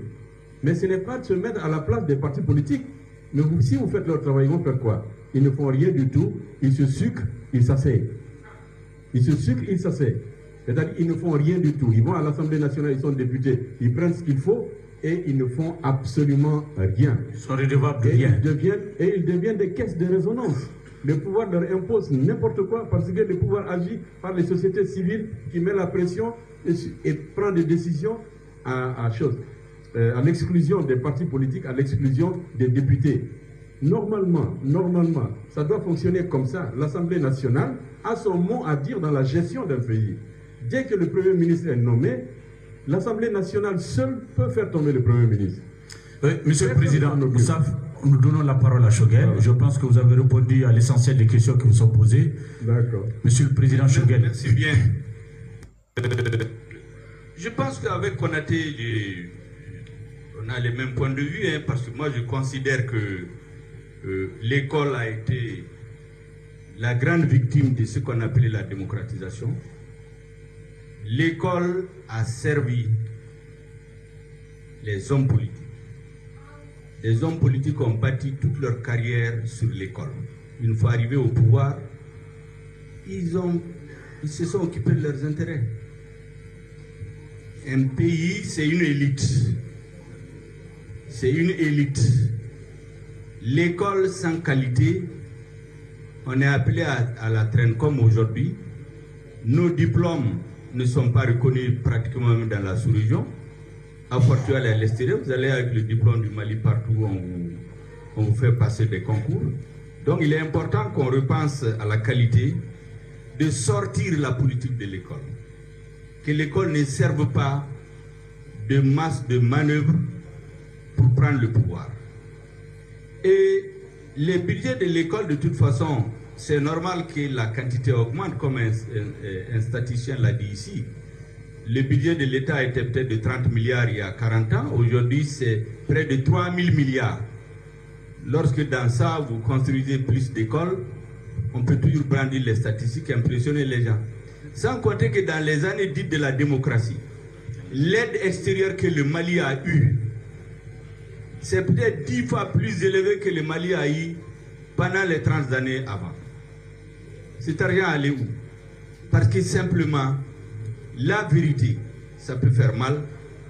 Mais ce n'est pas de se mettre à la place des partis politiques. Mais si vous faites leur travail, ils vont faire quoi? Ils ne font rien du tout. Ils se sucrent, ils s'asseyent. Ils se sucrent, ils s'asseyent. C'est-à-dire qu'ils ne font rien du tout. Ils vont à l'Assemblée nationale, ils sont députés, ils prennent ce qu'il faut et ils ne font absolument rien. Ils sont redevables de Et rien. ils deviennent, et ils deviennent des caisses de résonance. Le pouvoir leur impose n'importe quoi parce que le pouvoir agit par les sociétés civiles qui mettent la pression et, et prend des décisions à, à chose, euh, à l'exclusion des partis politiques, à l'exclusion des députés. Normalement, normalement, ça doit fonctionner comme ça. L'Assemblée nationale a son mot à dire dans la gestion d'un pays. Dès que le Premier ministre est nommé, l'Assemblée nationale seule peut faire tomber le Premier ministre. Oui, Monsieur le Président, nous, savons- nous donnons la parole à Choguel. Je pense que vous avez répondu à l'essentiel des questions qui vous sont posées. D'accord. Monsieur le Président Choguel. Merci bien. Euh, Je pense qu'avec Konaté, on a les mêmes points de vue, hein, parce que moi je considère que euh, l'école a été la grande victime de ce qu'on appelait la démocratisation. L'école a servi les hommes politiques. Les hommes politiques ont bâti toute leur carrière sur l'école. Une fois arrivés au pouvoir, ils, ont, ils se sont occupés de leurs intérêts. Un pays, c'est une élite. C'est une élite. L'école sans qualité, on est appelé à, à la traîne comme aujourd'hui. Nos diplômes ne sont pas reconnus pratiquement dans la sous-région. À fortiori à l'extérieur, vous allez avec le diplôme du Mali partout, on vous, on vous fait passer des concours. Donc il est important qu'on repense à la qualité de sortir la politique de l'école. Que l'école ne serve pas de masse de manœuvre pour prendre le pouvoir. Et les budgets de l'école, de toute façon, c'est normal que la quantité augmente, comme un, un- statisticien l'a dit ici. Le budget de l'État était peut-être de 30 milliards il y a 40 ans. Aujourd'hui, c'est près de 3 000 milliards. Lorsque dans ça, vous construisez plus d'écoles, on peut toujours brandir les statistiques et impressionner les gens. Sans compter que dans les années dites de la démocratie, l'aide extérieure que le Mali a eue, c'est peut-être 10 fois plus élevé que le Mali a eu pendant les 30 années avant. Cet argent allait où Parce que simplement, la vérité, ça peut faire mal.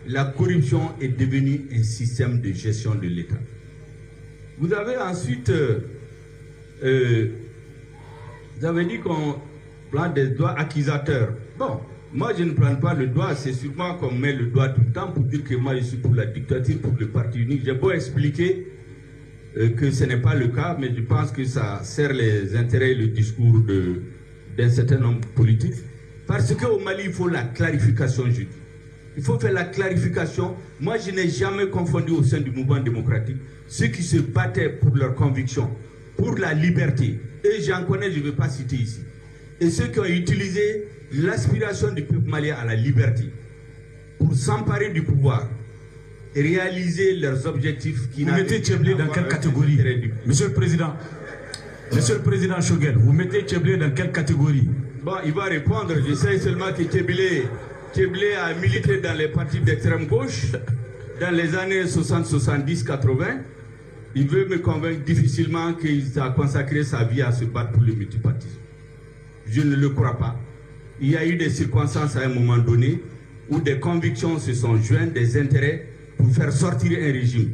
La corruption est devenue un système de gestion de l'État. Vous avez ensuite, euh, euh, vous avez dit qu'on prend des doigts accusateurs. Bon, moi je ne prends pas le doigt, c'est sûrement qu'on met le doigt tout le temps pour dire que moi je suis pour la dictature, pour le parti unique. J'ai beau expliquer que ce n'est pas le cas, mais je pense que ça sert les intérêts et le discours d'un certain nombre politique. Parce qu'au Mali, il faut la clarification, je dis. Il faut faire la clarification. Moi, je n'ai jamais confondu au sein du mouvement démocratique ceux qui se battaient pour leurs convictions, pour la liberté. Et j'en connais, je ne vais pas citer ici. Et ceux qui ont utilisé l'aspiration du peuple malien à la liberté pour s'emparer du pouvoir réaliser leurs objectifs qui Vous mettez Tcheblé dans quelle catégorie Monsieur le Président, Monsieur le Président Choguel, vous mettez Tcheblé dans quelle catégorie Bon, il va répondre. Je sais seulement que Tcheblé, Tcheblé a milité dans les partis d'extrême gauche dans les années 60, 70, 80. Il veut me convaincre difficilement qu'il a consacré sa vie à se battre pour le multipartisme. Je ne le crois pas. Il y a eu des circonstances à un moment donné où des convictions se sont jointes, des intérêts pour faire sortir un régime.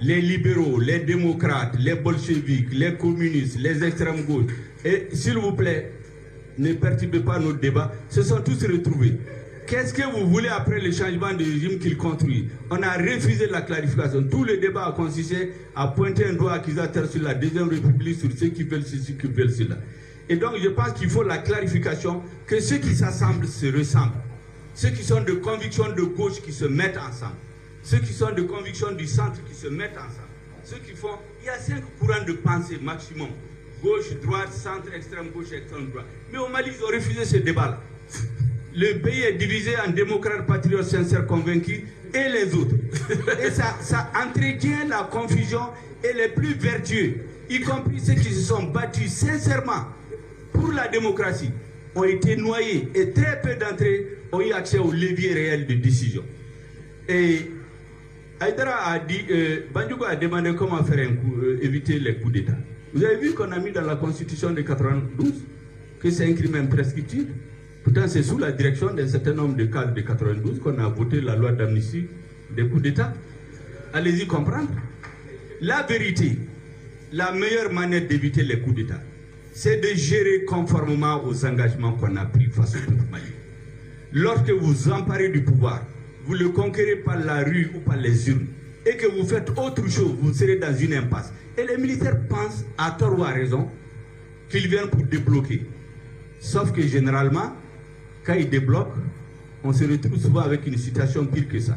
Les libéraux, les démocrates, les bolcheviques, les communistes, les extrêmes gauches, et s'il vous plaît, ne perturbez pas notre débat, se sont tous retrouvés. Qu'est-ce que vous voulez après le changement de régime qu'il construit? On a refusé la clarification. Tout le débat a consisté à pointer un doigt accusateur sur la Deuxième République, sur ceux qui veulent ceci, qui veulent cela. Et donc, je pense qu'il faut la clarification que ceux qui s'assemblent se ressemblent. Ceux qui sont de conviction de gauche qui se mettent ensemble. Ceux qui sont de conviction du centre qui se mettent ensemble. Ceux qui font. Il y a cinq courants de pensée maximum gauche, droite, centre, extrême gauche, extrême droite. Mais au Mali, ils ont refusé ce débat-là. Le pays est divisé en démocrates, patriotes, sincères, convaincus et les autres. Et ça, ça entretient la confusion et les plus vertueux, y compris ceux qui se sont battus sincèrement pour la démocratie, ont été noyés et très peu d'entre eux ont eu accès au levier réel de décision. Et Aïdara a demandé comment faire euh, éviter les coups d'État. Vous avez vu qu'on a mis dans la constitution de 92 que c'est un crime imprescriptible. Pourtant, c'est sous la direction d'un certain nombre de cadres de 92 qu'on a voté la loi d'amnistie des coups d'État. Allez-y comprendre. La vérité, la meilleure manière d'éviter les coups d'État, c'est de gérer conformément aux engagements qu'on a pris face au peuple. Lorsque vous emparez du pouvoir, vous le conquérez par la rue ou par les urnes, et que vous faites autre chose, vous serez dans une impasse. Et les militaires pensent, à tort ou à raison, qu'ils viennent pour débloquer. Sauf que généralement, quand ils débloquent, on se retrouve souvent avec une situation pire que ça.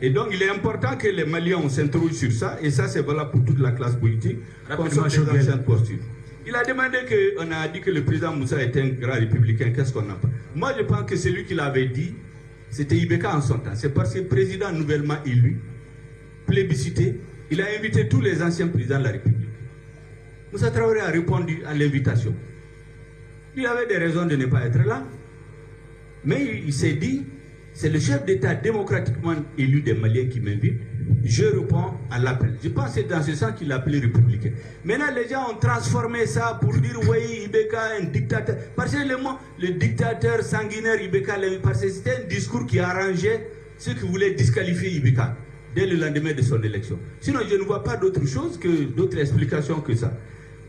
Et donc, il est important que les Maliens s'interrogent sur ça, et ça, c'est valable pour toute la classe politique, qu'on soit des anciennes postures. Il a demandé que, on a dit que le président Moussa était un grand républicain, qu'est-ce qu'on n'a pas Moi, je pense que celui qui l'avait dit, c'était Ibeka en son temps. C'est parce que président nouvellement élu, plébiscité, il a invité tous les anciens présidents de la République. Moussa Traoré a répondu à l'invitation. Il avait des raisons de ne pas être là. Mais il s'est dit, c'est le chef d'État démocratiquement élu des Maliens qui m'invite. Je réponds à l'appel. Je pense que c'est dans ce sens qu'il appelé républicain. Maintenant, les gens ont transformé ça pour dire, oui, Ibeka est un dictateur. Parce que le mot, le dictateur sanguinaire Ibeka, parce c'était un discours qui arrangeait ceux qui voulaient disqualifier Ibeka dès le lendemain de son élection. Sinon, je ne vois pas d'autre chose que d'autres explications que ça.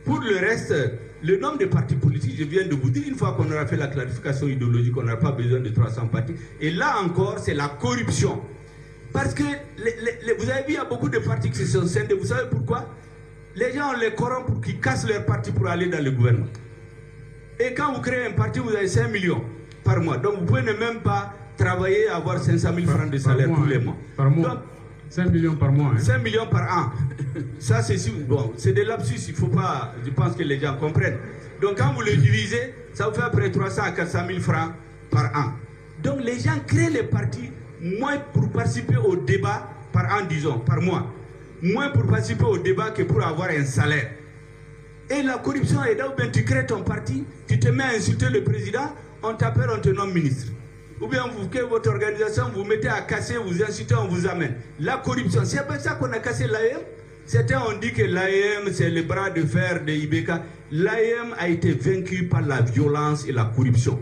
Pour le reste, le nombre de partis politiques, je viens de vous dire, une fois qu'on aura fait la clarification idéologique, on n'aura pas besoin de 300 partis. Et là encore, c'est la corruption. Parce que les, les, vous avez vu, il y a beaucoup de partis qui se sont scindés. Vous savez pourquoi? Les gens, on les corrompt pour qu'ils cassent leur parti pour aller dans le gouvernement. Et quand vous créez un parti, vous avez 5 millions par mois. Donc vous pouvez ne même pas travailler et avoir 500 000 francs de salaire mois, tous les hein. mois. Par mois. Donc, 5 millions par mois. hein. 5 millions par an. Ça, c'est bon, c'est des lapsus, il faut pas. Je pense que les gens comprennent. Donc, quand vous le divisez, ça vous fait à peu près 300 à 400 000 francs par an. Donc, les gens créent les partis moins pour participer au débat par an, disons, par mois. Moins pour participer au débat que pour avoir un salaire. Et la corruption est là où ben, tu crées ton parti, tu te mets à insulter le président, on t'appelle, on te nomme ministre. Ou bien vous, que votre organisation, vous mettez à casser, vous incitez, on vous amène. La corruption, c'est pour ça qu'on a cassé l'AEM. Certains ont dit que l'AEM, c'est le bras de fer de Ibeka. L'AEM a été vaincu par la violence et la corruption.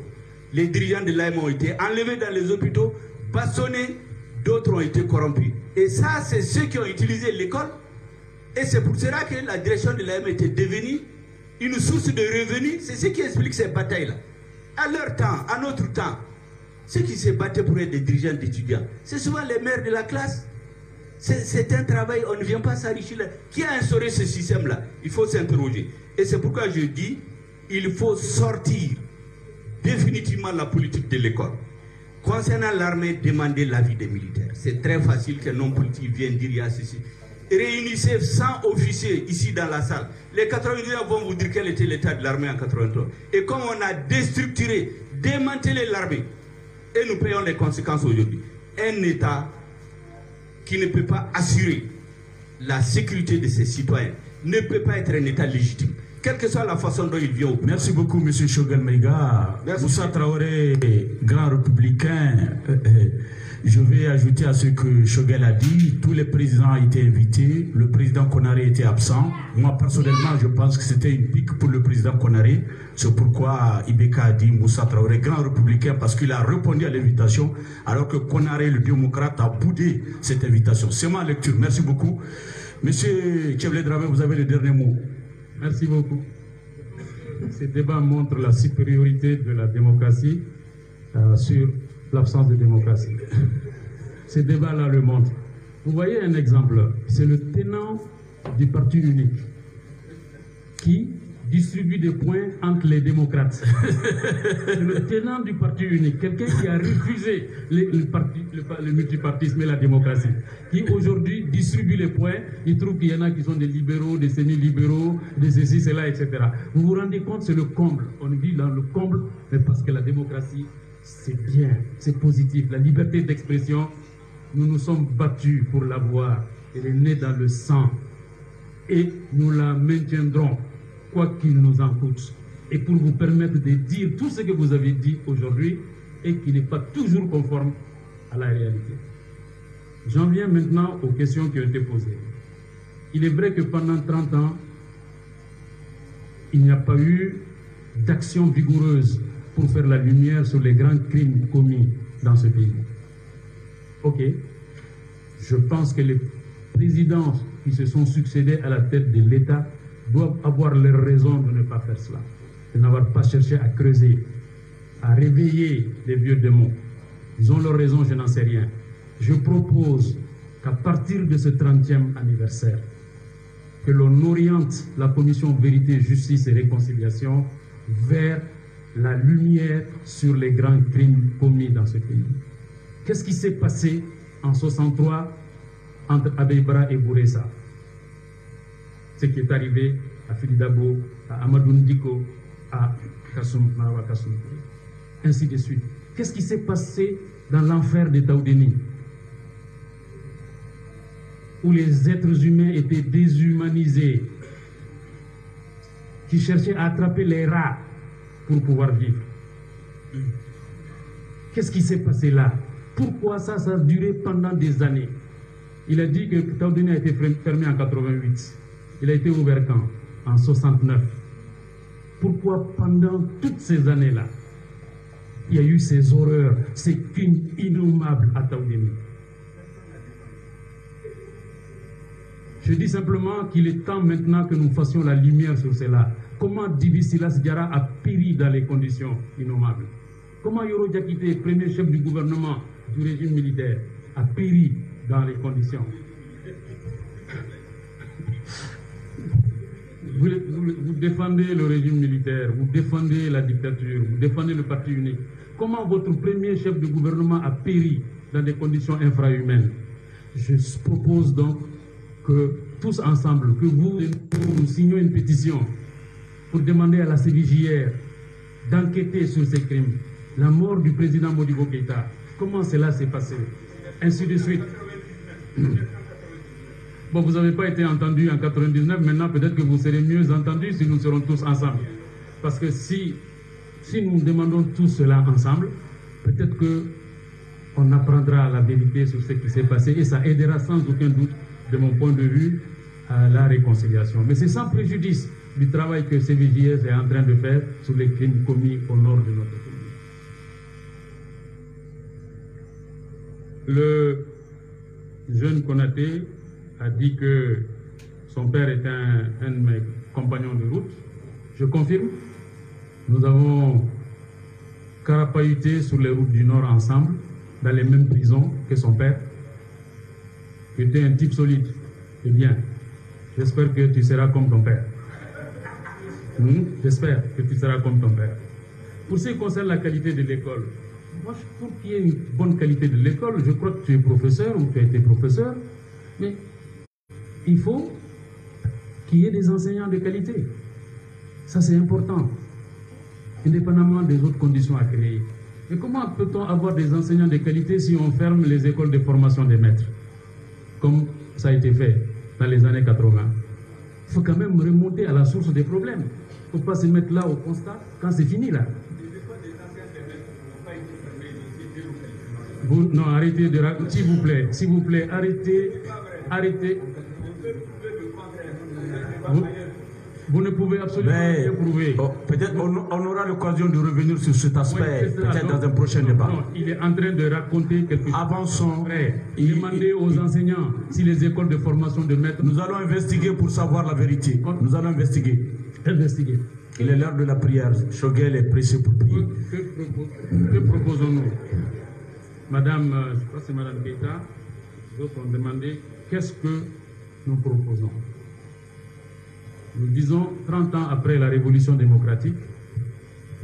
Les dirigeants de l'AEM ont été enlevés dans les hôpitaux, bastonnés, d'autres ont été corrompus. Et ça, c'est ceux qui ont utilisé l'école et c'est pour cela que la direction de l'AM était devenue une source de revenus. C'est ce qui explique ces batailles-là. À leur temps, à notre temps, ceux qui se battaient pour être des dirigeants d'étudiants, c'est souvent les maires de la classe. C'est un travail, on ne vient pas s'enrichir là. Qui a instauré ce système-là? Il faut s'interroger. Et c'est pourquoi je dis, il faut sortir définitivement la politique de l'école. Concernant l'armée, demandez l'avis des militaires. C'est très facile qu'un homme politique vienne dire il y a ceci. Réunissez 100 officiers ici dans la salle. Les 99 vont vous dire quel était l'état de l'armée en 83. Et comme on a déstructuré, démantelé l'armée, et nous payons les conséquences aujourd'hui. Un État qui ne peut pas assurer la sécurité de ses citoyens ne peut pas être un État légitime, quelle que soit la façon dont il vient au Merci beaucoup, M. Shogel Meiga. Merci. Moussa Traoré, grand républicain. Je vais ajouter à ce que Shogel a dit, tous les présidents ont été invités, le président Konaré était absent. Moi, personnellement, je pense que c'était une pique pour le président Konaré. C'est pourquoi Ibeka a dit Moussa Traoré, grand républicain, parce qu'il a répondu à l'invitation, alors que Konaré, le démocrate, a boudé cette invitation. C'est ma lecture. Merci beaucoup. Monsieur Dramé, vous avez le dernier mot. Merci beaucoup. Ce débat montre la supériorité de la démocratie euh, sur l'absence de démocratie. Ce débat-là le montre. Vous voyez un exemple, c'est le tenant du parti unique qui distribue des points entre les démocrates. c'est le tenant du parti unique, quelqu'un qui a refusé le, parti- le pa- le multipartisme et la démocratie, qui aujourd'hui distribue les points. Il trouve qu'il y en a qui sont des libéraux, des semi-libéraux, des ceci, cela, etc. Vous vous rendez compte, c'est le comble. On vit dans le comble, mais parce que la démocratie, c'est bien, c'est positif. La liberté d'expression, nous nous sommes battus pour l'avoir. Elle est née dans le sang et nous la maintiendrons, quoi qu'il nous en coûte. Et pour vous permettre de dire tout ce que vous avez dit aujourd'hui et qui n'est pas toujours conforme à la réalité. J'en viens maintenant aux questions qui ont été posées. Il est vrai que pendant 30 ans, il n'y a pas eu d'action vigoureuse pour faire la lumière sur les grands crimes commis dans ce pays. Ok, je pense que les présidents qui se sont succédés à la tête de l'État doivent avoir leurs raisons de ne pas faire cela, de n'avoir pas cherché à creuser, à réveiller les vieux démons. Ils ont leurs raisons, je n'en sais rien. Je propose qu'à partir de ce 30e anniversaire, que l'on oriente la commission vérité, justice et réconciliation vers la lumière sur les grands crimes commis dans ce pays. Qu'est-ce qui s'est passé en 63 entre Abeibra et Bouressa? Ce qui est arrivé à Filidabo, à Amadou Ndiko, à Kassoum, ainsi de suite. Qu'est-ce qui s'est passé dans l'enfer de Taoudeni où les êtres humains étaient déshumanisés, qui cherchaient à attraper les rats pour pouvoir vivre. Qu'est-ce qui s'est passé là? Pourquoi ça, ça a duré pendant des années? Il a dit que Taoudeni a été fermé en 88. Il a été ouvert quand? En 69. Pourquoi pendant toutes ces années-là, il y a eu ces horreurs, ces crimes innommables à Taoudeni Je dis simplement qu'il est temps maintenant que nous fassions la lumière sur cela. Comment Dibi Silas Diarra a péri dans les conditions innommables? Comment Yoro Diakité, premier chef du gouvernement du régime militaire, a péri dans les conditions? Vous, défendez le régime militaire, vous défendez la dictature, vous défendez le parti unique. Comment votre premier chef de gouvernement a péri dans des conditions infrahumaines? Je propose donc que tous ensemble, que vous nous signions une pétition pour demander à la CDJR d'enquêter sur ces crimes. La mort du président Modibo Keïta, comment cela s'est passé? Ainsi de suite. Bon, vous n'avez pas été entendu en 99, maintenant peut-être que vous serez mieux entendus si nous serons tous ensemble. Parce que si, si nous demandons tout cela ensemble, peut-être que on apprendra la vérité sur ce qui s'est passé et ça aidera sans aucun doute, de mon point de vue, à la réconciliation. Mais c'est sans préjudice du travail que CVJS est en train de faire sur les crimes commis au nord de notre pays. Le jeune Konaté a dit que son père est un, de mes compagnons de route. Je confirme. Nous avons carapahuté sur les routes du Nord ensemble, dans les mêmes prisons que son père. Tu étais un type solide. C'est bien. J'espère que tu seras comme ton père. J'espère que tu seras comme ton père. Pour ce qui concerne la qualité de l'école, moi, trouve qu'il y ait une bonne qualité de l'école. Je crois que tu es professeur ou tu as été professeur, mais il faut qu'il y ait des enseignants de qualité. Ça, c'est important, indépendamment des autres conditions à créer. Mais comment peut-on avoir des enseignants de qualité si on ferme les écoles de formation des maîtres comme ça a été fait dans les années 80. Il faut quand même remonter à la source des problèmes. Faut pas se mettre là au constat quand c'est fini là. Vous, non, arrêtez de S'il vous plaît, s'il vous plaît, arrêtez, arrêtez. Vous ne pouvez absolument rien prouver. oh, peut-être on, on aura l'occasion de revenir sur cet aspect, peut-être dans un prochain non, débat. non, il est en train de raconter quelque chose. Avançons. Il- demandez aux enseignants si les écoles de formation de maîtres Nous allons investiguer pour savoir la vérité. Nous allons investiguer. investiguer. Il est l'heure de la prière. Shogel est pressé pour prier. Que, que propos- que proposons-nous? Madame, euh, je crois que c'est Madame Keita, les autres ont demandé qu'est-ce que nous proposons? Nous disons 30 ans après la révolution démocratique,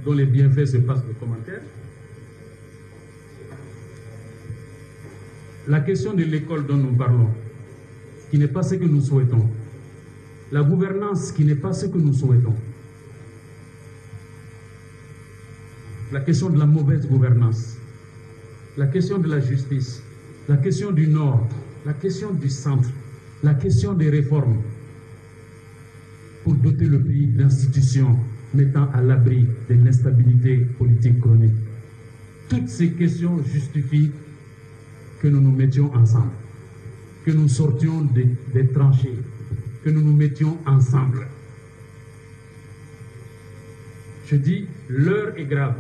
dont les bienfaits se passent de commentaires, la question de l'école dont nous parlons, qui n'est pas ce que nous souhaitons, la gouvernance qui n'est pas ce que nous souhaitons, la question de la mauvaise gouvernance, la question de la justice, la question du Nord, la question du centre, la question des réformes, pour doter le pays d'institutions mettant à l'abri de l'instabilité politique chronique. Toutes ces questions justifient que nous nous mettions ensemble, que nous sortions des, des tranchées, que nous nous mettions ensemble. Je dis, l'heure est grave.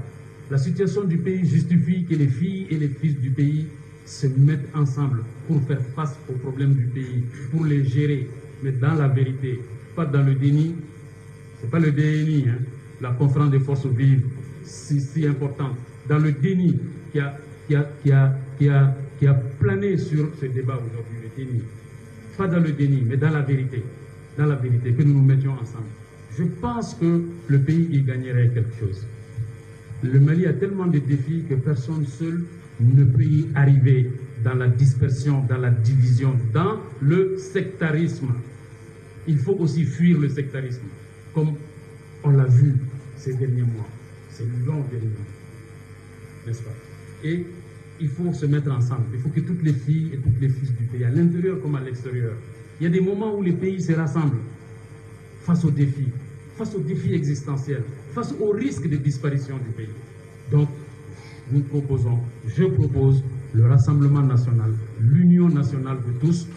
La situation du pays justifie que les filles et les fils du pays se mettent ensemble pour faire face aux problèmes du pays, pour les gérer, mais dans la vérité, pas dans le déni. C'est pas le déni, hein, la conférence des forces vives, si, si importante. Dans le déni qui a, qui a, qui a, qui a, qui a plané sur ce débat aujourd'hui, le déni. Pas dans le déni, mais dans la vérité. Dans la vérité, que nous nous mettions ensemble. Je pense que le pays y gagnerait quelque chose. Le Mali a tellement de défis que personne seul ne peut y arriver dans la dispersion, dans la division, dans le sectarisme. Il faut aussi fuir le sectarisme, comme on l'a vu ces derniers mois, ces longs derniers mois, n'est-ce pas? Et il faut se mettre ensemble. Il faut que toutes les filles et tous les fils du pays, à l'intérieur comme à l'extérieur, il y a des moments où les pays se rassemblent face aux défis, face aux défis existentiels, face aux risques de disparition du pays. Donc, nous proposons, je propose le Rassemblement national, l'union nationale de tous,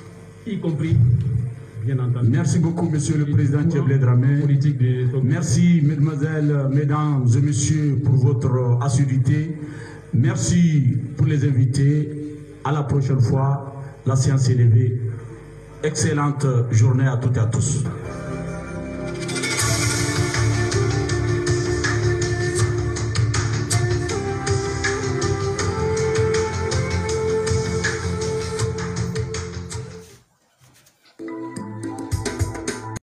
y compris, bien entendu, Merci beaucoup, Monsieur le Président Thierry Dramé. des Merci, mesdemoiselles, mesdames et messieurs, pour votre assiduité. Merci pour les invités. À la prochaine fois. La séance est levée. Excellente journée à toutes et à tous.